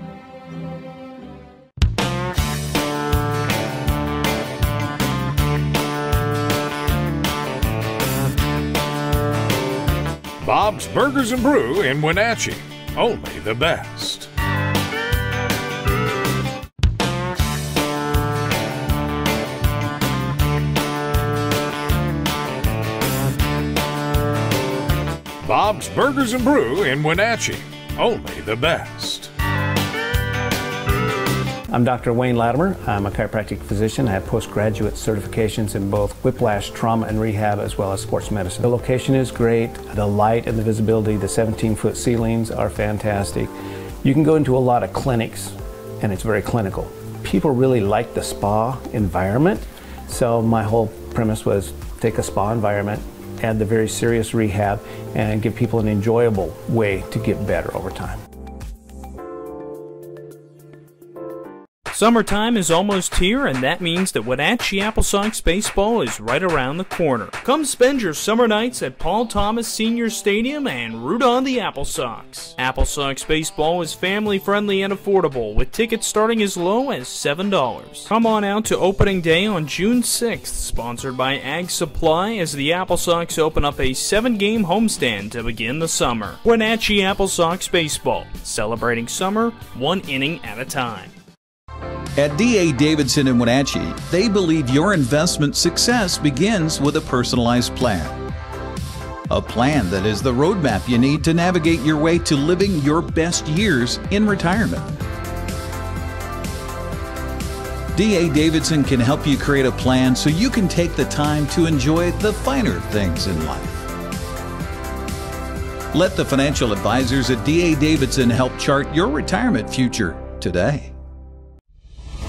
Bob's Burgers and Brew in Wenatchee. Only the best. Bob's Burgers and Brew in Wenatchee. Only the best. I'm Dr. Wayne Latimer. I'm a chiropractic physician. I have postgraduate certifications in both whiplash, trauma, and rehab, as well as sports medicine. The location is great. The light and the visibility, the 17 foot ceilings are fantastic. You can go into a lot of clinics, and it's very clinical. People really like the spa environment, so my whole premise was take a spa environment, add the very serious rehab, and give people an enjoyable way to get better over time. Summertime is almost here, and that means that Wenatchee Apple Sox baseball is right around the corner. Come spend your summer nights at Paul Thomas Senior Stadium and root on the Apple Sox. Apple Sox baseball is family friendly and affordable, with tickets starting as low as $7. Come on out to opening day on June 6th, sponsored by Ag Supply, as the Apple Sox open up a seven game homestand to begin the summer. Wenatchee Apple Sox baseball, celebrating summer one inning at a time. At DA Davidson and Wenatchee, they believe your investment success begins with a personalized plan. A plan that is the roadmap you need to navigate your way to living your best years in retirement. DA Davidson can help you create a plan so you can take the time to enjoy the finer things in life. Let the financial advisors at DA Davidson help chart your retirement future today.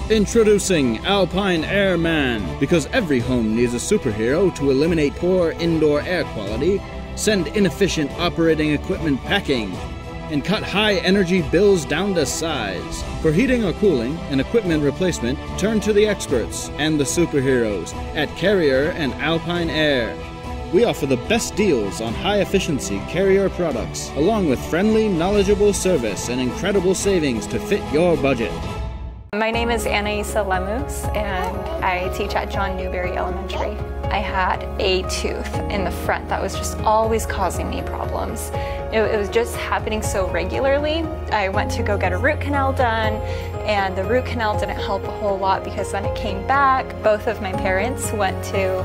Introducing Alpine Airman. Because every home needs a superhero to eliminate poor indoor air quality, send inefficient operating equipment packing, and cut high energy bills down to size. For heating or cooling and equipment replacement, turn to the experts and the superheroes at Carrier and Alpine Air. We offer the best deals on high efficiency Carrier products, along with friendly, knowledgeable service and incredible savings to fit your budget. My name is Anaisa Lemus and I teach at John Newbery Elementary. I had a tooth in the front that was just always causing me problems. It, it, was just happening so regularly. I went to go get a root canal done and the root canal didn't help a whole lot because when it came back, both of my parents went to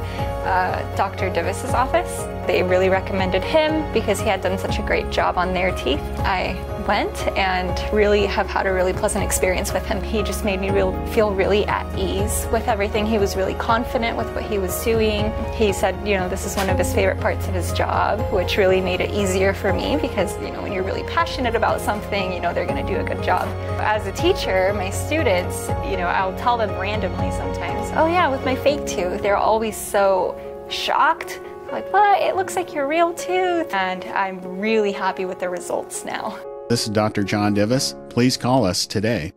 uh, Dr. Divis's office. They really recommended him because he had done such a great job on their teeth. I went and really have had a really pleasant experience with him. He just made me real, feel really at ease with everything. He was really confident with what he was doing. He said, you know, this is one of his favorite parts of his job, which really made it easier for me because, you know, when you're really passionate about something, you know, they're going to do a good job. As a teacher, my students, you know, I'll tell them randomly sometimes, oh yeah, with my fake tooth, they're always so shocked like, what? It looks like your real tooth. And I'm really happy with the results now. This is Dr. John Divis. Please call us today.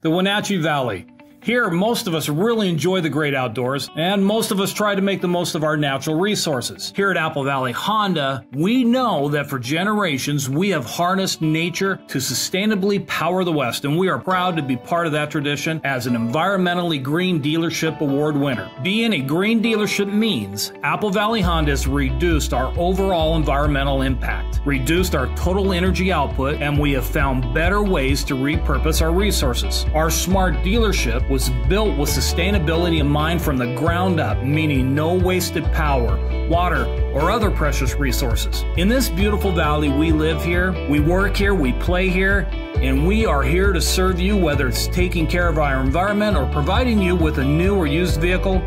The Wenatchee Valley. Here, most of us really enjoy the great outdoors, and most of us try to make the most of our natural resources. Here at Apple Valley Honda, we know that for generations we have harnessed nature to sustainably power the West, and we are proud to be part of that tradition as an environmentally green dealership award winner. Being a green dealership means Apple Valley Honda has reduced our overall environmental impact, reduced our total energy output, and we have found better ways to repurpose our resources. Our smart dealership was built with sustainability in mind from the ground up, meaning no wasted power, water, or other precious resources. In this beautiful valley, we live here, we work here, we play here, and we are here to serve you, whether it's taking care of our environment or providing you with a new or used vehicle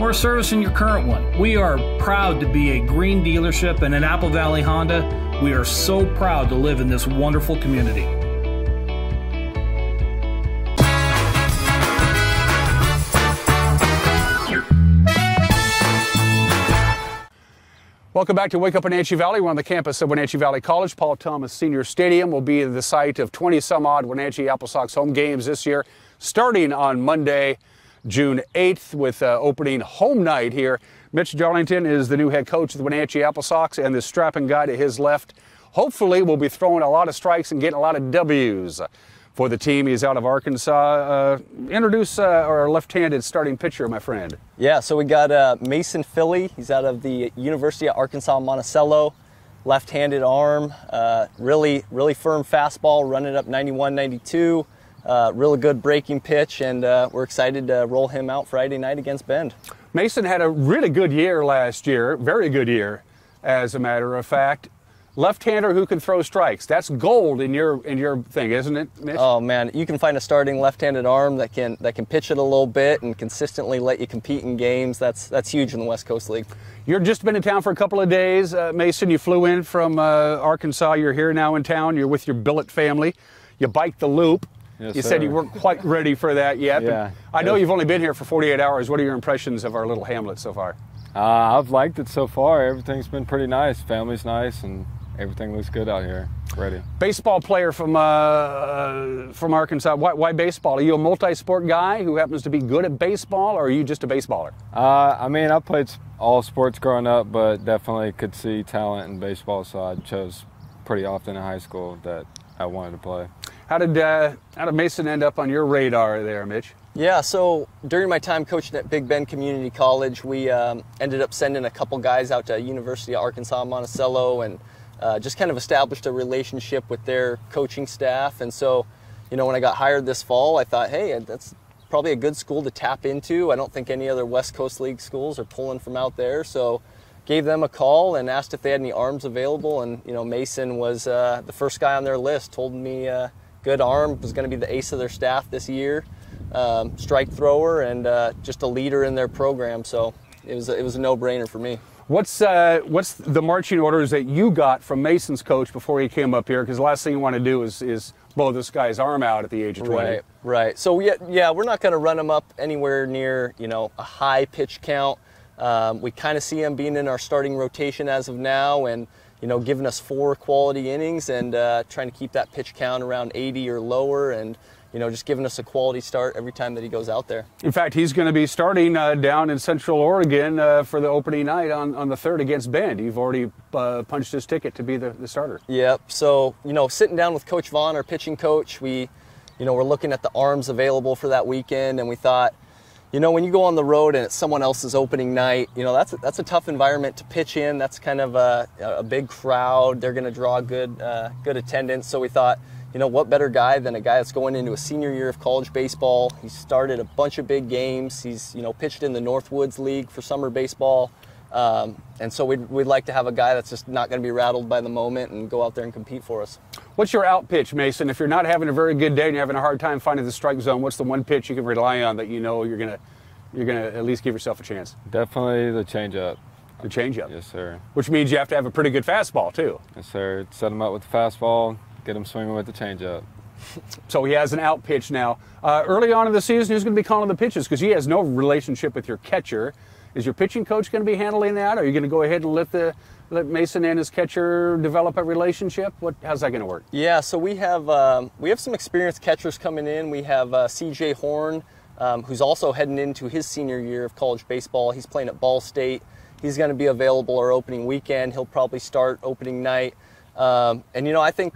or servicing your current one. We are proud to be a green dealership and an Apple Valley Honda. We are so proud to live in this wonderful community. Welcome back to Wake Up Wenatchee Valley. We're on the campus of Wenatchee Valley College. Paul Thomas Senior Stadium will be the site of 20 some odd Wenatchee Apple Sox home games this year, starting on Monday, June 8th, with uh, opening home night here. Mitch Darlington is the new head coach of the Wenatchee Apple Sox, and the strapping guy to his left hopefully will be throwing a lot of strikes and getting a lot of W's for the team. He's out of Arkansas. Uh, introduce uh, our left-handed starting pitcher, my friend. Yeah, so we got uh, Mason Philly. He's out of the University of Arkansas Monticello. left-handed arm, uh, really, really firm fastball, running up 91, 92. Uh, really good breaking pitch, and uh, we're excited to roll him out Friday night against Bend. Mason had a really good year last year, very good year, as a matter of fact. Left-hander who can throw strikes. That's gold in your in your thing, isn't it, Mitch? Oh man, you can find a starting left-handed arm that can that can pitch it a little bit and consistently let you compete in games. That's that's huge in the West Coast League. You're just been in town for a couple of days, uh, Mason. You flew in from uh, Arkansas. You're here now in town. You're with your billet family. You biked the loop. Yes, you sir. said you weren't quite ready for that yet. Yeah. I know you've only been here for 48 hours. What are your impressions of our little hamlet so far? Uh, I've liked it so far. Everything's been pretty nice. Family's nice, and everything looks good out here. Ready. Baseball player from uh, uh, from Arkansas. Why, why baseball? Are you a multi-sport guy who happens to be good at baseball, or are you just a baseballer? Uh, I mean, I played all sports growing up, but definitely could see talent in baseball, so I chose pretty often in high school that I wanted to play. How did uh, how did Mason end up on your radar there, Mitch? Yeah, so during my time coaching at Big Bend Community College, we um, ended up sending a couple guys out to University of Arkansas Monticello and uh, just kind of established a relationship with their coaching staff. And so, you know, when I got hired this fall, I thought, hey, that's probably a good school to tap into. I don't think any other West Coast League schools are pulling from out there. So gave them a call and asked if they had any arms available. And, you know, Mason was uh, the first guy on their list, told me uh, good arm, was going to be the ace of their staff this year um, strike thrower and uh, just a leader in their program. So it was it was a no-brainer for me. What's uh, what's the marching orders that you got from Mason's coach before he came up here? Because the last thing you want to do is is blow this guy's arm out at the age of 20. Right, right. So yeah, yeah, we're not going to run him up anywhere near you know a high pitch count. Um, we kind of see him being in our starting rotation as of now, and you know giving us four quality innings and uh, trying to keep that pitch count around 80 or lower, and you know just giving us a quality start every time that he goes out there. In fact, he's going to be starting uh, down in Central Oregon uh, for the opening night on, on the third against Bend. You've already uh, punched his ticket to be the, the starter. Yep. So, you know, sitting down with Coach Vaughn, our pitching coach, we, you know, we're looking at the arms available for that weekend, and we thought, you know, when you go on the road and it's someone else's opening night, you know, that's a, that's a tough environment to pitch in. That's kind of a, a big crowd. They're going to draw good uh, good attendance. So we thought, you know, what better guy than a guy that's going into a senior year of college baseball? He's started a bunch of big games. He's you know pitched in the Northwoods League for summer baseball. Um, and so we'd, we'd like to have a guy that's just not going to be rattled by the moment and go out there and compete for us. What's your out pitch, Mason? If you're not having a very good day and you're having a hard time finding the strike zone, what's the one pitch you can rely on that you know you're gonna you're gonna at least give yourself a chance? Definitely the changeup. The changeup. Yes, sir. Which means you have to have a pretty good fastball too. Yes, sir. Set him up with the fastball, get him swinging with the changeup. So he has an out pitch now. Uh, early on in the season, who's going to be calling the pitches? Because he has no relationship with your catcher. Is your pitching coach going to be handling that? Are you going to go ahead and let the let Mason and his catcher develop a relationship? What? How's that going to work? Yeah, so we have um, we have some experienced catchers coming in. We have uh, C.J. Horn, um, who's also heading into his senior year of college baseball. He's playing at Ball State. He's going to be available our opening weekend. He'll probably start opening night. Um, and you know, I think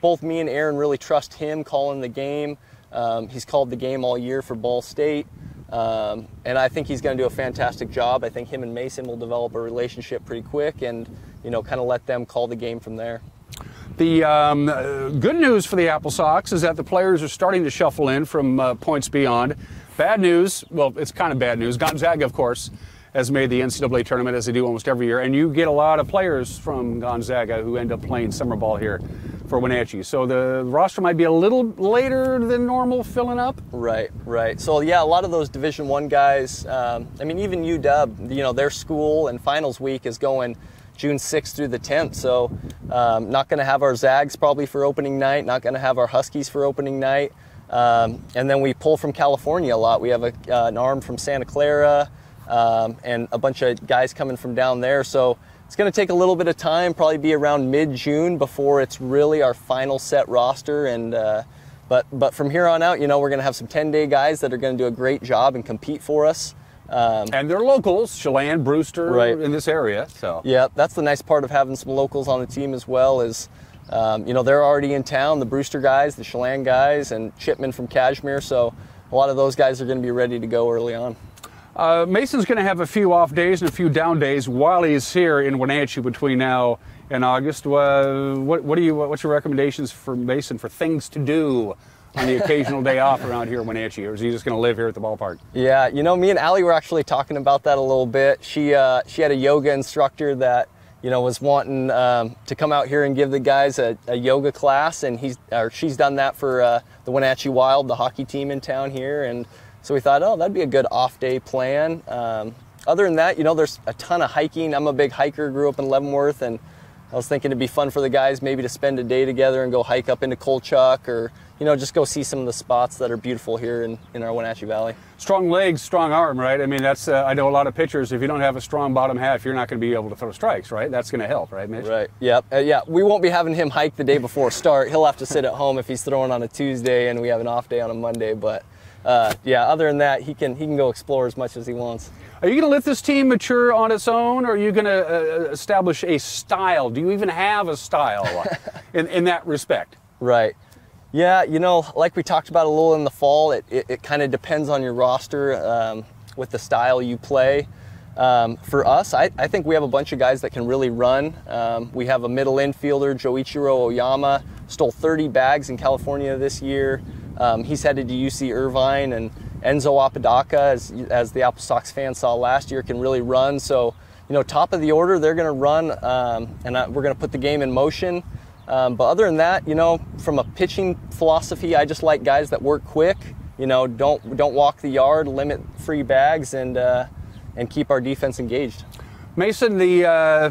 both me and Aaron really trust him calling the game. Um, he's called the game all year for Ball State. Um, and I think he's going to do a fantastic job. I think him and Mason will develop a relationship pretty quick, and you know, kind of let them call the game from there. The um, uh, good news for the Apple Sox is that the players are starting to shuffle in from uh, points beyond. Bad news, well, it's kind of bad news. Gonzaga, of course, has made the NCAA tournament as they do almost every year, and you get a lot of players from Gonzaga who end up playing summer ball here for Wenatchee. So the roster might be a little later than normal filling up. Right, right. So yeah, a lot of those Division One guys. Um, I mean, even UW, you know, their school and finals week is going June 6th through the 10th. So um, not going to have our Zags probably for opening night. Not going to have our Huskies for opening night. Um, and then we pull from California a lot. We have a, uh, an arm from Santa Clara um, and a bunch of guys coming from down there. So it's going to take a little bit of time, probably be around mid-June before it's really our final set roster. And uh, but but from here on out, you know, we're going to have some 10-day guys that are going to do a great job and compete for us. Um, and they're locals, Chelan, Brewster, Right. in this area. So yeah, that's the nice part of having some locals on the team as well. Is um, you know they're already in town, the Brewster guys, the Chelan guys, and Chipman from Cashmere. So a lot of those guys are going to be ready to go early on. Uh, Mason's going to have a few off days and a few down days while he's here in Wenatchee between now and August. Uh, what, what do you? What's your recommendations for Mason for things to do on the occasional day off around here in Wenatchee, or is he just going to live here at the ballpark? Yeah, you know, me and Allie were actually talking about that a little bit. She uh, she had a yoga instructor that you know was wanting um, to come out here and give the guys a, a yoga class, and he's or she's done that for uh, the Wenatchee Wild, the hockey team in town here, and so we thought, oh, that'd be a good off day plan. Um, other than that, you know, there's a ton of hiking. I'm a big hiker, grew up in Leavenworth, and I was thinking it'd be fun for the guys maybe to spend a day together and go hike up into Colchuck or, you know, just go see some of the spots that are beautiful here in, in our Wenatchee Valley. Strong legs, strong arm, right? I mean, that's, uh, I know a lot of pitchers, if you don't have a strong bottom half, you're not going to be able to throw strikes, right? That's going to help, right, Mitch? Right, yep. Uh, yeah, we won't be having him hike the day before start. He'll have to sit at home if he's throwing on a Tuesday and we have an off day on a Monday, but uh, yeah, other than that, he can he can go explore as much as he wants. Are you going to let this team mature on its own, or are you going to uh, establish a style? Do you even have a style in, in that respect? Right. Yeah, you know, like we talked about a little in the fall, it, it, it kind of depends on your roster um, with the style you play. Um, for us, I, I, think we have a bunch of guys that can really run. Um, we have a middle infielder, Joichiro Oyama, stole 30 bags in California this year. Um, he's headed to UC Irvine, and Enzo Apodaca, as, as the Apple Sox fans saw last year, can really run. So, you know, top of the order, they're going to run, um, and I, we're going to put the game in motion. Um, but other than that, you know, from a pitching philosophy, I just like guys that work quick. You know, don't don't walk the yard, limit free bags, and uh, and keep our defense engaged. Mason, the uh,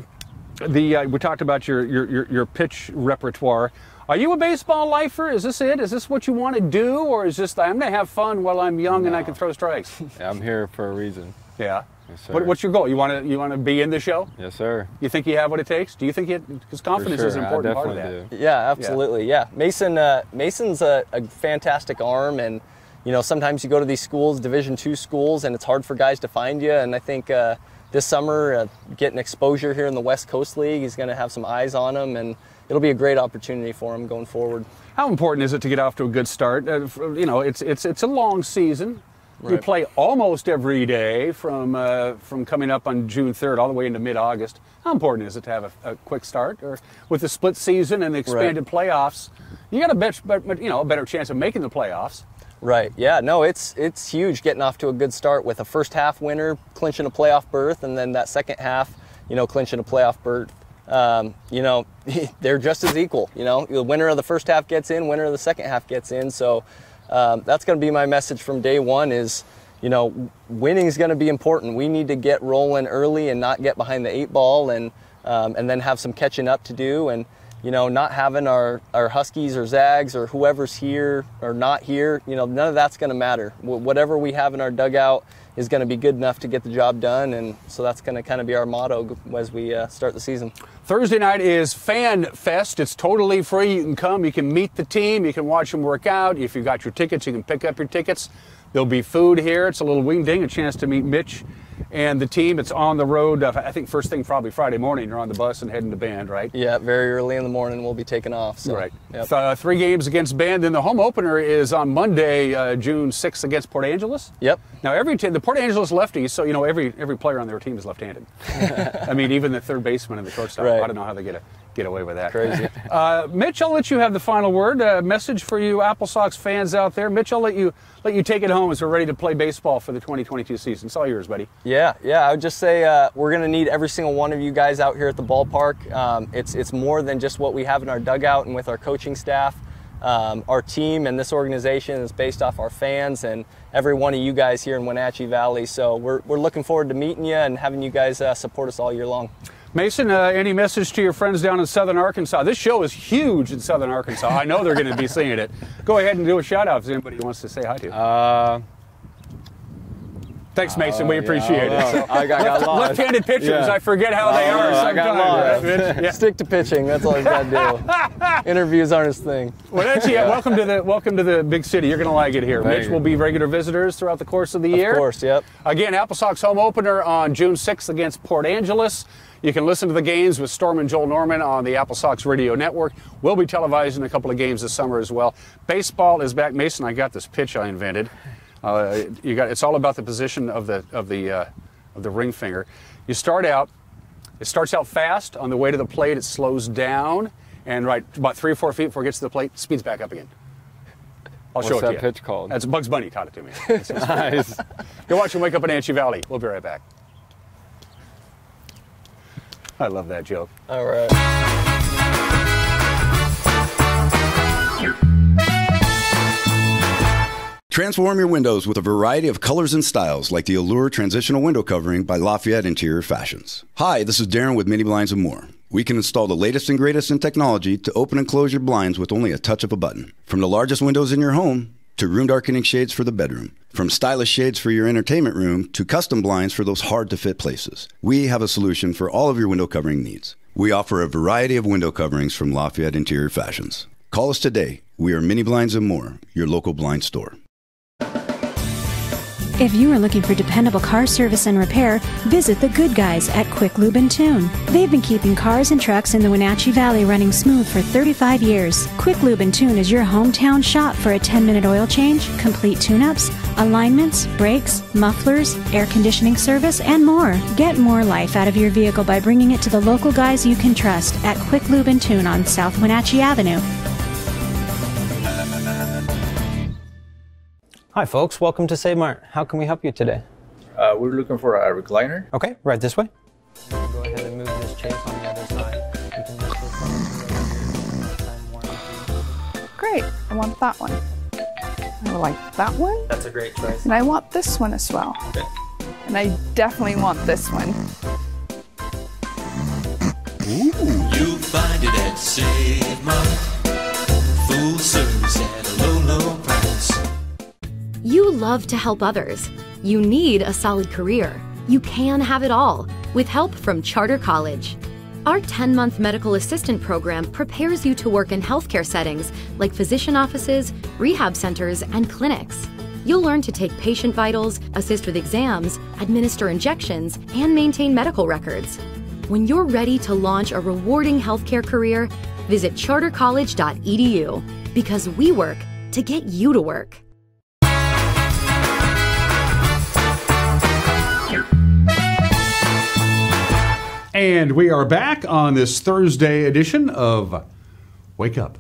the uh, we talked about your, your your pitch repertoire. Are you a baseball lifer? Is this it? Is this what you want to do, or is this I'm going to have fun while I'm young no. and I can throw strikes? Yeah, I'm here for a reason. Yeah. Yes, what, what's your goal? You want to you want to be in the show? Yes, sir. You think you have what it takes? Do you think it? Because confidence sure. is an important part of that. Do. Yeah, absolutely. Yeah, yeah. Mason uh, Mason's a, a fantastic arm, and you know sometimes you go to these schools, Division two schools, and it's hard for guys to find you. And I think uh, this summer, uh, getting exposure here in the West Coast League, he's going to have some eyes on him, and it'll be a great opportunity for him going forward. How important is it to get off to a good start? Uh, you know, it's it's it's a long season. Right. You play almost every day from uh, from coming up on June 3rd all the way into mid-August. How important is it to have a, a quick start, or with the split season and the expanded right. playoffs? You got a bet, you know, a better chance of making the playoffs. Right. Yeah. No, it's it's huge getting off to a good start with a first half winner clinching a playoff berth, and then that second half, you know, clinching a playoff berth um, you know, they're just as equal. You know, the winner of the first half gets in, winner of the second half gets in. So um, that's going to be my message from day one is, you know, winning is going to be important. We need to get rolling early and not get behind the eight ball and, um, and then have some catching up to do. And, you know, not having our, our Huskies or Zags or whoever's here or not here, you know, none of that's going to matter. Whatever we have in our dugout is going to be good enough to get the job done. And so that's going to kind of be our motto as we uh, start the season. Thursday night is Fan Fest. It's totally free. You can come, you can meet the team, you can watch them work out. If you've got your tickets, you can pick up your tickets. There'll be food here. It's a little wing ding, a chance to meet Mitch and the team. It's on the road. Uh, I think first thing probably Friday morning. You're on the bus and heading to Bend, right? Yeah, very early in the morning. We'll be taking off. So, right. Yep. Uh, three games against Bend. Then the home opener is on Monday, uh, June 6th against Port Angeles. Yep. Now every team, the Port Angeles lefties, so you know every every player on their team is left-handed. I mean, even the third baseman and the shortstop. Right. I don't know how they get it get away with that. Crazy. Uh, Mitch, I'll let you have the final word. A message for you Apple Sox fans out there. Mitch, I'll let you let you take it home as we're ready to play baseball for the 2022 season. It's all yours, buddy. Yeah, yeah. I would just say uh, we're going to need every single one of you guys out here at the ballpark. Um, it's it's more than just what we have in our dugout and with our coaching staff. Um, our team and this organization is based off our fans and every one of you guys here in Wenatchee Valley. So we're, we're looking forward to meeting you and having you guys uh, support us all year long. Mason, uh, any message to your friends down in southern Arkansas? This show is huge in southern Arkansas. I know they're going to be seeing it. Go ahead and do a shout out if anybody wants to say hi to. Uh, Thanks, Mason. we oh, appreciate yeah, it. Oh, I got, got lost. Left-handed pitchers, yeah. I forget how they are. I got lost. Yeah. Stick to pitching. That's all you got to do. Interviews aren't his thing. Well, actually, welcome to the welcome to the big city. You're going to like it here. Thank Mitch you. will be regular visitors throughout the course of the year. Of course, yep. Again, Apple Sox home opener on June 6th against Port Angeles. You can listen to the games with Storm and Joel Norman on the Apple Sox Radio Network. We'll be televising a couple of games this summer as well. Baseball is back. Mason, I got this pitch I invented. Uh, you got it's all about the position of the of the uh, of the ring finger. You start out. It starts out fast on the way to the plate. It slows down, and right about three or four feet before it gets to the plate, speeds back up again. I'll What's show it that to you. pitch called? That's Bugs Bunny taught it to me. Nice. You're watching Wake Up Wenatchee Valley. We'll be right back. I love that joke. All right. Transform your windows with a variety of colors and styles like the Allure Transitional Window Covering by Lafayette Interior Fashions. Hi, this is Darren with Mini Blinds and More. We can install the latest and greatest in technology to open and close your blinds with only a touch of a button. From the largest windows in your home to room darkening shades for the bedroom. From stylish shades for your entertainment room to custom blinds for those hard to fit places. We have a solution for all of your window covering needs. We offer a variety of window coverings from Lafayette Interior Fashions. Call us today. We are Mini Blinds and More, your local blind store. If you are looking for dependable car service and repair, visit the good guys at Quick Lube and Tune. They've been keeping cars and trucks in the Wenatchee Valley running smooth for 35 years. Quick Lube and Tune is your hometown shop for a 10 minute oil change, complete tune ups, alignments, brakes, mufflers, air conditioning service, and more. Get more life out of your vehicle by bringing it to the local guys you can trust at Quick Lube and Tune on South Wenatchee Avenue. Hi, folks. Welcome to Save Mart. How can we help you today? Uh, we're looking for a recliner. Okay, right this way. Go ahead and move this chase on the other side. You can lift this up. Great. I want that one. I like that one. That's a great choice. And I want this one as well. Okay. And I definitely want this one. You'll find it at Save Mart. Full service You love to help others. You need a solid career. You can have it all with help from Charter College. Our 10 month medical assistant program prepares you to work in healthcare settings like physician offices, rehab centers, and clinics. You'll learn to take patient vitals, assist with exams, administer injections, and maintain medical records. When you're ready to launch a rewarding healthcare career, visit chartercollege.edu because we work to get you to work. And we are back on this Thursday edition of Wake Up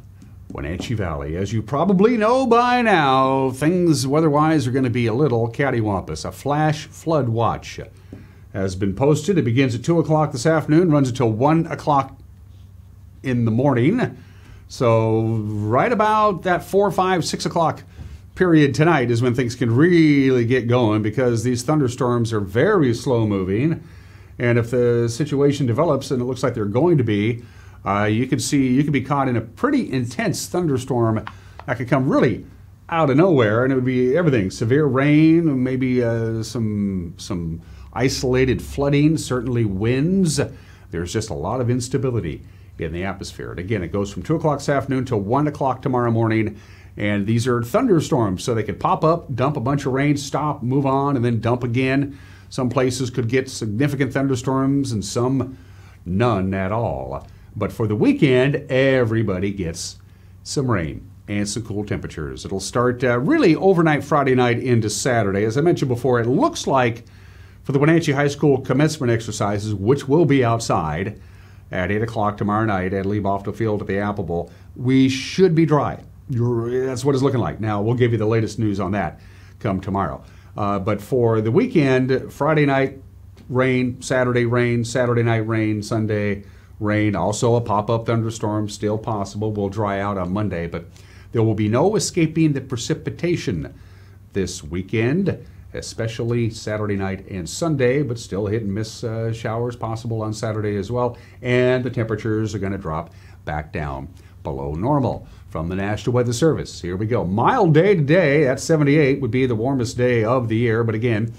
Wenatchee Valley. As you probably know by now, things weather-wise are going to be a little cattywampus. A flash flood watch has been posted. It begins at 2 o'clock this afternoon, runs until 1 o'clock in the morning. So right about that 4, 5, 6 o'clock period tonight is when things can really get going because these thunderstorms are very slow moving. And if the situation develops, and it looks like they're going to be, uh, you could see you could be caught in a pretty intense thunderstorm that could come really out of nowhere, and it would be everything: severe rain, maybe uh, some some isolated flooding, certainly winds. There's just a lot of instability in the atmosphere. And again, it goes from two o'clock this afternoon to one o'clock tomorrow morning. And these are thunderstorms, so they could pop up, dump a bunch of rain, stop, move on, and then dump again. Some places could get significant thunderstorms and some none at all. But for the weekend, everybody gets some rain and some cool temperatures. It'll start uh, really overnight Friday night into Saturday. As I mentioned before, it looks like for the Wenatchee High School commencement exercises, which will be outside at 8 o'clock tomorrow night at Lee Bofto Field at the Apple Bowl, we should be dry. That's what it's looking like. Now, we'll give you the latest news on that come tomorrow. Uh, but for the weekend, Friday night rain, Saturday rain, Saturday night rain, Sunday rain. Also, a pop up thunderstorm still possible. Will dry out on Monday, but there will be no escaping the precipitation this weekend, especially Saturday night and Sunday, but still hit and miss uh, showers possible on Saturday as well. And the temperatures are going to drop back down below normal from the National Weather Service. Here we go. Mild day today. That's 78 would be the warmest day of the year. But again,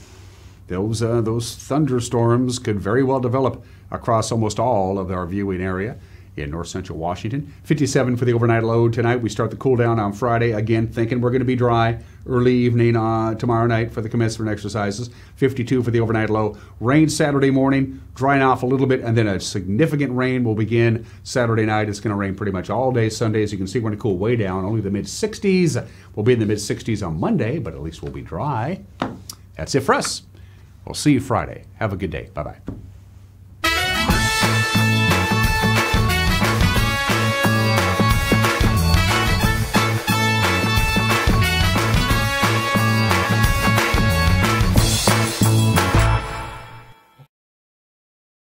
those uh, those thunderstorms could very well develop across almost all of our viewing area in north central Washington. 57 for the overnight low tonight. We start the cool down on Friday. Again, thinking we're going to be dry. Early evening uh, tomorrow night for the commencement exercises. 52 for the overnight low. Rain Saturday morning, drying off a little bit, and then a significant rain will begin Saturday night. It's going to rain pretty much all day Sunday. As you can see, we're going to cool way down. Only the mid 60s. We'll be in the mid 60s on Monday, but at least we'll be dry. That's it for us. We'll see you Friday. Have a good day. Bye bye.